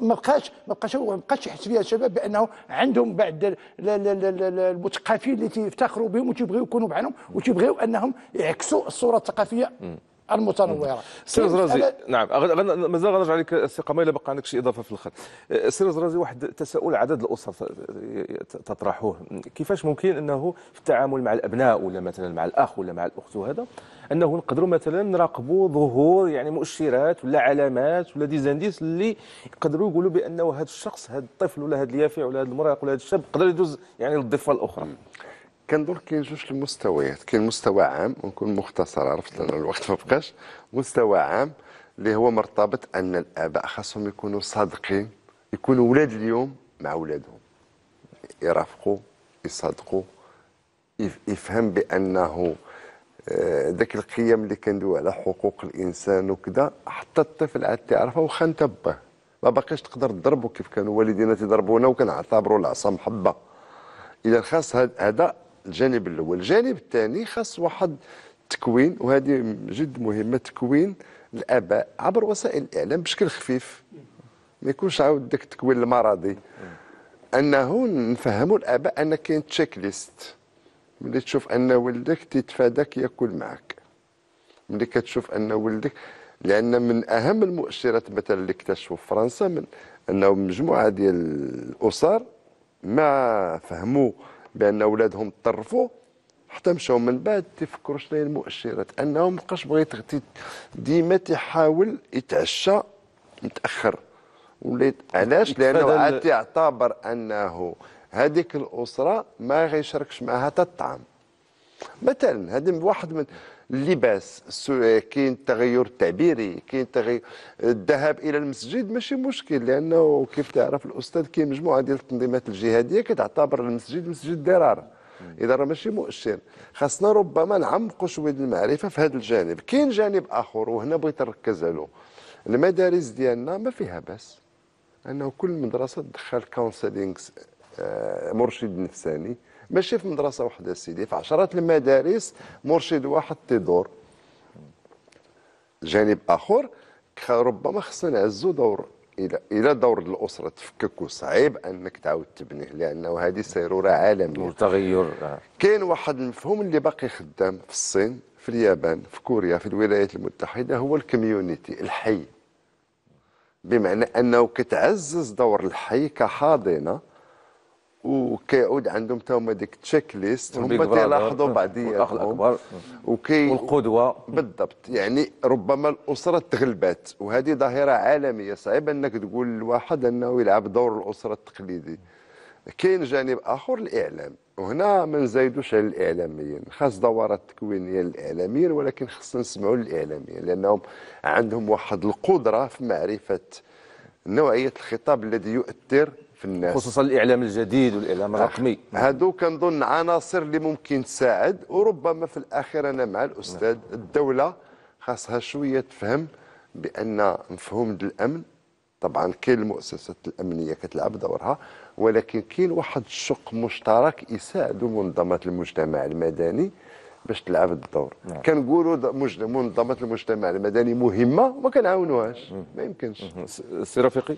ما بقاش ما بقاش ما بقاش يحس فيها الشباب بانه عندهم ال- المثقفين اللي تيفتخروا بهم وتيبغيو يكونوا معهم وتيبغيو أنهم يعكسوا الصورة الثقافية. المتنوره سير زرازي نعم مازال غنرجع لك الثقة إلا بقى عندك شي إضافة في الخط. سير زرازي واحد تساؤل عدد الأسر تطرحوه كيفاش ممكن أنه في التعامل مع الأبناء ولا مثلا مع الأخ ولا مع الأخت وهذا أنه نقدروا مثلا نراقبوا ظهور يعني مؤشرات ولا علامات ولا des indices اللي يقدروا يقولوا بأنه هذا الشخص هذا الطفل ولا هذا اليافع ولا هذا المراهق ولا هذا الشاب يقدر يدوز يعني للضفة الأخرى. كندور كاين جوج المستويات. كاين مستوى عام ونكون مختصر عرفت؟ لأن الوقت ما بقاش. مستوى عام اللي هو مرتبط أن الآباء خاصهم يكونوا صادقين يكونوا ولاد اليوم مع ولادهم. يرافقوا يصادقوا يف- يفهم بأنه آه، ذاك القيم اللي كندوي على حقوق الإنسان وكذا حتى الطفل عاد تعرفها واخا انت ما باقيش تقدر تضربه كيف كانوا والدينا تضربونا وكنعتبروا العصا محبة. إذا خاص هذا الجانب الأول. الجانب الثاني خاص واحد تكوين وهذه جد مهمة تكوين الآباء عبر وسائل الإعلام بشكل خفيف. ما يكونش عاود داك التكوين المرضي. أنه نفهموا الآباء أن كاين تشيك ليست ملي تشوف أن ولدك تيتفاداك ياكل معك ملي كتشوف أن ولدك لأن من أهم المؤشرات مثلا اللي اكتشفوا في فرنسا من أنه مجموعة ديال الأسر ما فهموا بأن أولادهم تطرفوا حتى مشاو من بعد تفكروا شنو هي المؤشرات. انه مابقاش بغى يتغ- ديما تيحاول يتعشى متأخر. وليت علاش؟ لأنه عاد يعتبر أنه هذيك الأسرة ما غيشاركش معها حتى الطعام. مثلا هذا واحد من اللباس كاين تغير تعبيري كاين تغير الذهاب إلى المسجد ماشي مشكل لأنه كيف تعرف الأستاذ كاين مجموعة ديال التنظيمات الجهادية كتعتبر المسجد مسجد ضرار إذا راه ماشي مؤشر. خاصنا ربما نعمقوا شوية المعرفة في هذا الجانب. كاين جانب آخر وهنا بغيت نركز عليه. المدارس ديالنا ما فيها باس أنه كل مدرسة تدخل counseling مرشد نفساني. ماشي في مدرسة واحدة سيدي. في عشرات المدارس مرشد واحد تدور جانب آخر ربما خصنا نعزو دور إلى إلى دور الأسرة. تفكك وصعيب أنك تعاود تبنيه لأنه هذه سيرورة عالمية. والتغير آه. كاين واحد المفهوم اللي باقي خدام في الصين في اليابان في كوريا في الولايات المتحدة هو الكوميونيتي الحي. بمعنى أنه كتعزز دور الحي كحاضنة وكيعود عندهم تا هما ديك تشيك ليست هما تيلاحظوا بعضياتهم. وكي والقدوة. بالضبط. يعني ربما الأسرة تغلبات وهذه ظاهرة عالمية. صعيب إنك تقول لواحد إنه يلعب دور الأسرة التقليدي. كاين جانب آخر الإعلام. وهنا ما نزايدوش على الإعلاميين خاص دورات تكوينيه للاعلاميين ولكن خصنا نسمعوا للاعلاميين لأنهم عندهم واحد القدرة في معرفة نوعية الخطاب الذي يؤثر في الناس. خصوصا الإعلام الجديد والإعلام الرقمي. هادو كنظن عناصر اللي ممكن تساعد وربما في الأخير أنا مع الأستاذ الدولة خاصها شوية تفهم بأن مفهوم الأمن طبعا كاين المؤسسات الأمنية كتلعب دورها ولكن كاين واحد الشق مشترك يساعدوا منظمات المجتمع المدني باش تلعب الدور. نعم. كنقولوا منظمات المجتمع المدني مهمة وما كنعاونوهاش. ما يمكنش. سي رفيقي؟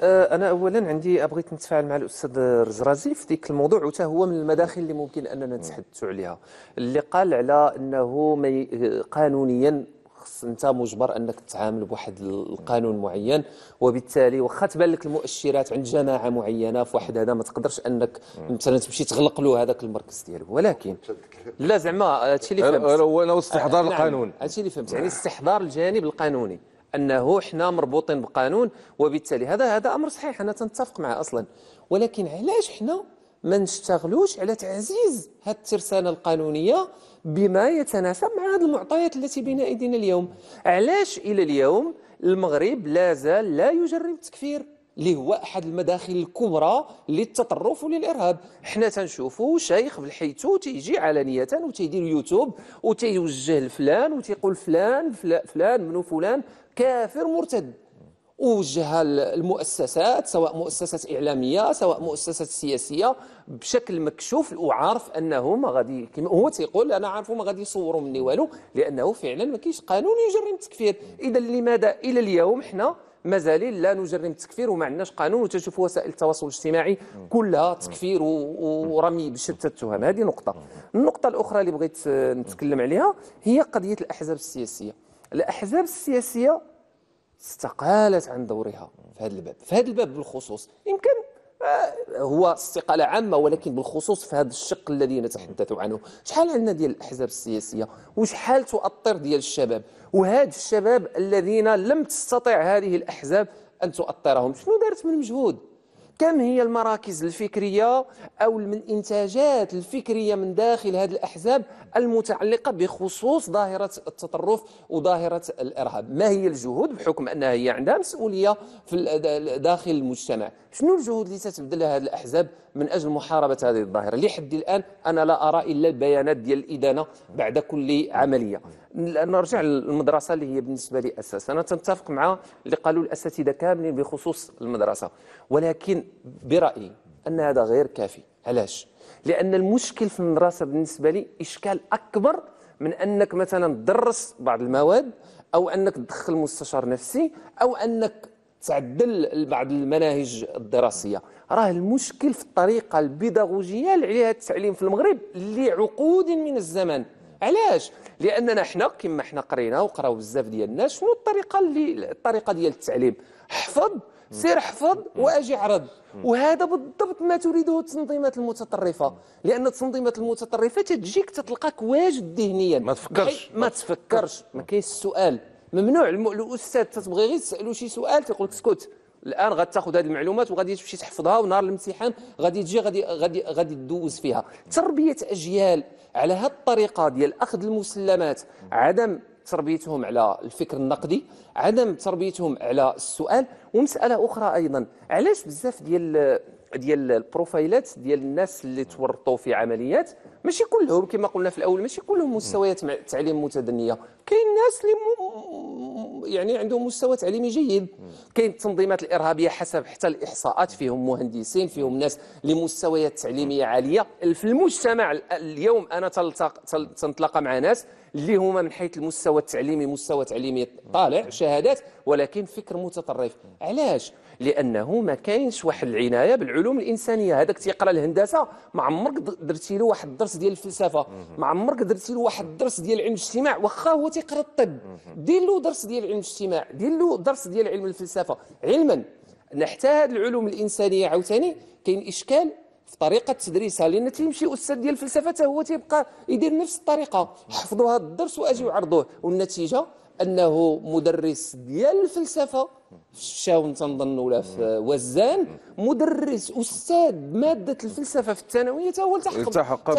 آه، أنا اولا عندي بغيت نتفاعل مع الأستاذ الرزرازي في ذيك الموضوع وتا هو من المداخل اللي ممكن أننا نتحدثوا عليها. اللي قال على أنه قانونيا خص انت مجبر انك تتعامل بواحد القانون معين وبالتالي واخا تبان لك المؤشرات عند جماعة معينة في واحد هذا ما تقدرش انك مثلا تمشي تغلق له هذاك المركز ديالو. ولكن لا زعما هادشي اللي فهمت. هو استحضار نعم، القانون. هادشي اللي فهمت. يعني استحضار الجانب القانوني أنه حنا مربوطين بقانون وبالتالي هذا هذا أمر صحيح أنا تنتفق معه أصلا. ولكن علاش حنا ما نشتغلوش على تعزيز هذه الترسانة القانونية بما يتناسب مع هذه المعطيات التي بين ايدينا اليوم. علاش إلى اليوم المغرب لا زال لا يجرب التكفير اللي هو أحد المداخل الكبرى للتطرف وللإرهاب. حنا تنشوفوا شيخ بالحيث تيجي علانيه وتيدير يوتيوب وتيوجه لفلان وتيقول فلان فلا- فلان منو فلان كافر مرتد. ووجه المؤسسات سواء مؤسسات إعلامية سواء مؤسسات سياسية بشكل مكشوف وعارف انه ما غادي كما هو تيقول أنا عارفه ما غادي يصوروا مني والو لأنه فعلا ما كاينش قانون يجرم التكفير. إذا لماذا إلى اليوم حنا مازالين لا نجرم التكفير وما عندناش قانون وتشوف وسائل التواصل الاجتماعي كلها تكفير ورمي بشتى التهم. هذه نقطة. النقطة الأخرى اللي بغيت نتكلم عليها هي قضية الأحزاب السياسية. الأحزاب السياسية استقالت عن دورها في هذا الباب. في هذا الباب بالخصوص يمكن آه، هو استقالة عامة ولكن بالخصوص في هذا الشق الذي نتحدث عنه. شحال عندنا ديال الأحزاب السياسية؟ وشحال تؤطر ديال الشباب؟ وهاد الشباب الذين لم تستطع هذه الأحزاب أن تؤطرهم شنو دارت من مجهود؟ كم هي المراكز الفكرية أو من الإنتاجات الفكرية من داخل هذه الأحزاب المتعلقة بخصوص ظاهرة التطرف وظاهرة الإرهاب؟ ما هي الجهود بحكم أنها هي عندها مسؤولية في داخل المجتمع؟ شنو الجهود اللي تتبذلها هذه الأحزاب من أجل محاربة هذه الظاهرة؟ لحد الآن أنا لا أرى إلا البيانات ديال الإدانة بعد كل عملية. نرجع للمدرسة اللي هي بالنسبة لي أساس. أنا تنتفق مع اللي قالوا الأساتذة كاملين بخصوص المدرسة. ولكن برأيي أن هذا غير كافي. علاش؟ لأن المشكل في المدرسة بالنسبة لي إشكال أكبر من أنك مثلا تدرس بعض المواد أو أنك تدخل مستشار نفسي أو أنك تعدل بعض المناهج الدراسية. راه المشكل في الطريقة البيداغوجية اللي عليها التعليم في المغرب لعقود من الزمن. علاش؟ لاننا حنا كما حنا قرينا وقراو بزاف ديال الناس شنو الطريقة اللي الطريقة ديال التعليم؟ حفظ سير احفظ وأجي اعرض وهذا بالضبط ما تريده التنظيمات المتطرفة. لأن التنظيمات المتطرفة تجيك تتلقاك واجد ذهنيا. ما تفكرش. ما تفكرش. ما كاينش السؤال ممنوع الأستاذ تتبغي غير تسألو شي سؤال تيقول لك اسكت الآن غتاخذ هذه المعلومات وغادي تمشي تحفظها ونهار الامتحان غادي تجي غادي غادي غادي تدوز فيها. تربية أجيال على هذه الطريقة ديال أخذ المسلمات عدم تربيتهم على الفكر النقدي عدم تربيتهم على السؤال ومسألة أخرى أيضا علاش بزاف ديال ديال البروفايلات ديال الناس اللي تورطوا في عمليات ماشي كلهم كما قلنا في الأول ماشي كلهم مستويات تعليم متدنية. كاين ناس اللي م- يعني عندهم مستوى تعليمي جيد. كاين التنظيمات الإرهابية حسب حتى الإحصاءات فيهم مهندسين فيهم ناس لمستويات تعليمية عالية. في المجتمع ال- اليوم أنا تلتق- تل- تنتلاقى مع ناس اللي هما من حيث المستوى التعليمي مستوى تعليمي طالع شهادات ولكن فكر متطرف. علاش؟ لأنه ما كاينش واحد العناية بالعلوم الإنسانية. هذاك تيقرأ الهندسة ما عمرك درتي له واحد الدرس ديال الفلسفة. ما عمرك درتي له واحد الدرس ديال علم الاجتماع. واخا هو تيقرأ الطب. دير له درس ديال علم الاجتماع. دير له درس ديال علم الفلسفة. علما. ان حتى هذه العلوم الإنسانية عاوتاني. كاين إشكال في طريقة تدريسها. لأن تيمشي أستاذ ديال الفلسفة حتى هو تيبقى يدير نفس الطريقة. حفظوا هذا الدرس وأجيو عرضوه. والنتيجة أنه مدرس ديال الفلسفة الشاون تنظن ولا في وزان. مدرس أستاذ مادة الفلسفة في الثانوية تا هو التحق التحق.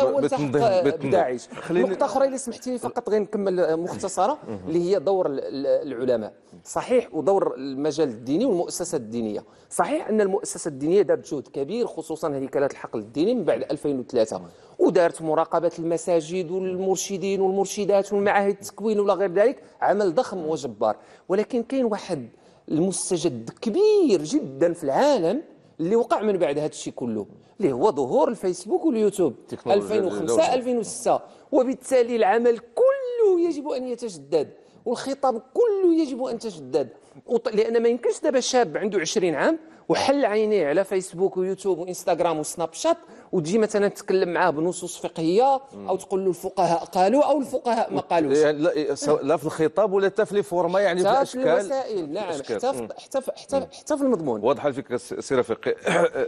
بداعش. نقطة أخرى إلا سمحتي لي فقط غير نكمل مختصرة اللي هي دور ال- ال- العلماء. صحيح ودور المجال الديني والمؤسسات الدينية. صحيح أن المؤسسات الدينية دارت جهد كبير خصوصا هيكلات الحقل الديني من بعد 2003 ودارت مراقبة المساجد والمرشدين والمرشدات والمعاهد التكوين ولا غير ذلك عمل ضخم وجبار. ولكن كاين واحد المستجد كبير جدا في العالم اللي وقع من بعد هذا الشيء كله اللي هو ظهور الفيسبوك واليوتيوب تكنولوجيا 2005 الدولة. 2006 وبالتالي العمل كله يجب أن يتجدد والخطاب كله يجب أن يتجدد وط- لأن ما يمكنش دابا شاب عنده 20 عام وحل عينيه على فيسبوك ويوتيوب وإنستغرام وسناب شات وتجي مثلا تتكلم معاه بنصوص فقهية أو تقول له الفقهاء قالوا أو الفقهاء ما قالوش. يعني لا, سواء لا في الخطاب ولا حتى في les formats يعني في حتى في الأشكال. الوسائل. نعم. حتى في حتى في حتى حتى في المضمون. واضحة الفكرة سي رفيقي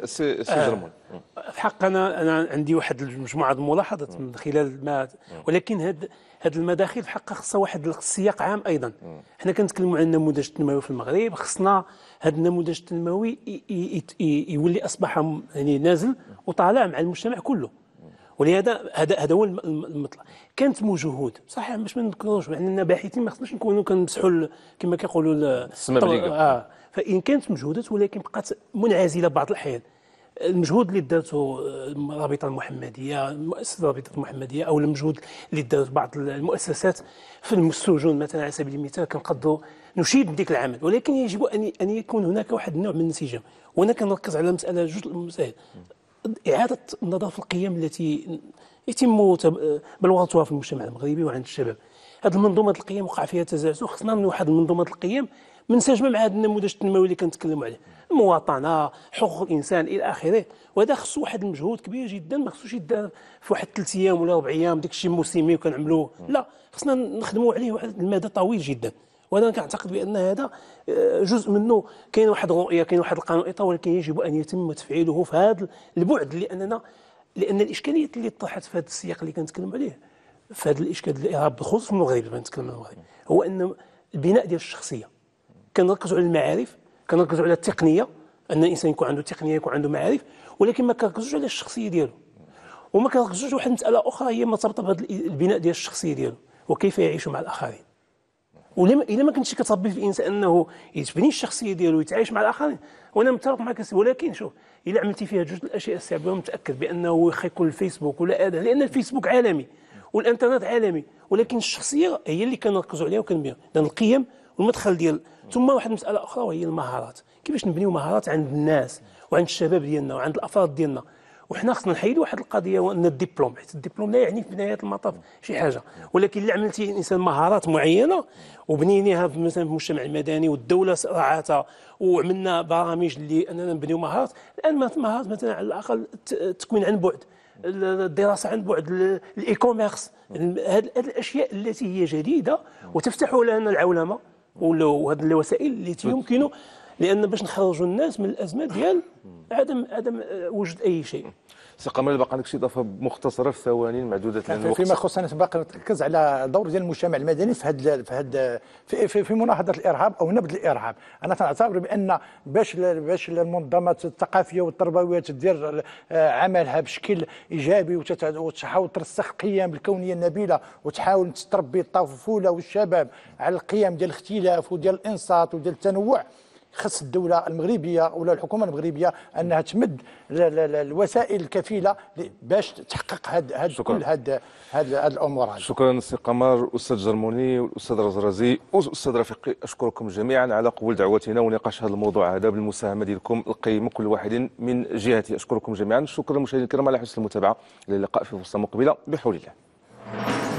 سي جرمون. الحق أنا أنا عندي واحد المجموعة الملاحظات من خلال ما ولكن هاد هاد المداخل في الحق خصها واحد السياق عام أيضا. حنا كنتكلموا على النموذج التنموي في المغرب. خصنا هذا النموذج التنموي ي- ي- ي- يولي أصبح يعني نازل وطالع مع المجتمع كله. ولهذا هذا هذا هو الم- الم- المطلع. كانت مو جهود صحيح باش ما نكونوش يعني باحثين ما خصناش نكونوا كنمسحوا كما كيقولوا. آه. فإن كانت مجهودات ولكن بقات منعزلة بعض الأحيان. المجهود اللي دارته الرابطه المحمدية مؤسسة الرابطه المحمدية أو المجهود اللي دارت بعض المؤسسات في السجون مثلا على سبيل المثال كنقدروا نشيد بديك العمل. ولكن يجب أن أن يكون هناك واحد النوع من الانسجام. وأنا كنركز على مسألة جزء المسائل. إعادة النظر في القيم التي يتم بلورتها في المجتمع المغربي وعند الشباب. هذه المنظومة القيم وقع فيها تزعزع خصنا من واحد المنظومه القيم منسجمه مع هذا النموذج التنموي اللي كنتكلموا عليه. المواطنه حقوق الإنسان إلى آخره. وهذا خصو واحد المجهود كبير جدا ما خصوش يدار في واحد ثلاث أيام ولا ربع أيام داك الشيء موسمي وكنعملوه. لا خصنا نخدموا عليه واحد المدى طويل جدا. وأنا كنعتقد بان هذا آه، جزء منه. كاين واحد الرؤية كاين واحد القانون اطار ولكن يجب أن يتم تفعيله في هذا البعد لأننا لأن الإشكاليات اللي طرحت في هذا السياق اللي كنتكلم عليه في هذا الإشكال الارهاب بخصوص من المغرب لما نتكلم عن المغرب هو أن البناء ديال الشخصية. كنركزوا على المعارف كنركزوا على التقنية أن الإنسان يكون عنده تقنية يكون عنده معارف ولكن ما كنركزوش على الشخصية ديالو. وما كنركزوش واحد المساله أخرى هي مرتبطة بهذا البناء ديال الشخصية ديالو وكيف يعيش مع الآخرين. ولما إلا ما كنتش كتربي في الإنسان أنه يتبني الشخصية ديالو ويتعايش مع الآخرين. وأنا متفق معك ولكن شوف إلا عملتي فيها جوج الأشياء الصعبه ومتاكد بأنه واخا يكون الفيسبوك ولا هذا لأن الفيسبوك عالمي والإنترنت عالمي ولكن الشخصية هي اللي كنركزوا عليها وكنبيها لأن القيم والمدخل ديال. ثم واحد المساله أخرى وهي المهارات. كيفاش نبنيو مهارات عند الناس وعند الشباب ديالنا وعند الأفراد ديالنا؟ وحنا خصنا نحيدوا واحد القضية هو ان الدبلوم حيت الدبلوم لا يعني في نهاية المطاف شي حاجة. ولكن إلا عملتي الانسان مهارات معينة وبنيناها في مثلا في المجتمع المدني والدولة راعتها وعملنا برامج اللي أننا نبنيو مهارات الآن مهارات مثلا على الأقل الت- التكوين عن بعد ال- الدراسة عن بعد ال- ال e-commerce هذه الأشياء التي هي جديدة وتفتح لنا العولمة وهذه الوسائل التي يمكن لأن باش نخرجوا الناس من الأزمة ديال عدم عدم آه، وجود أي شيء. سي قمر باقي عندك شي إضافة مختصره في ثواني معدودة لأن الوقت فيما يخص أنا باقي نتركز على دور ديال المجتمع المدني في هذا في هذا في, في, في مناهضة الإرهاب أو نبذ الإرهاب. أنا تنعتبر بأن باش باش المنظمات الثقافية والتربوية تدير آه، عملها بشكل إيجابي وتحاول ترسخ القيم الكونية النبيلة وتحاول تربي الطفولة والشباب على القيم ديال الاختلاف وديال الإنصات وديال التنوع خص الدولة المغربية ولا الحكومة المغربية أنها تمد ال- ال- ال- الوسائل الكفيلة ل- باش تحقق هاد هاد شكراً. كل هاد هاد, هاد الأمور هاد. شكرا سي قمر. أستاذ جرموني والاستاذ رزرازي والاستاذ رفيقي أشكركم جميعا على قبول دعوتنا ونقاش هذا الموضوع هذا بالمساهمة ديالكم القيمه كل واحد من جهته. أشكركم جميعا. شكرا للمشاهدين الكرام على حسن المتابعة. إلى اللقاء في فرصة مقبلة. بحول الله.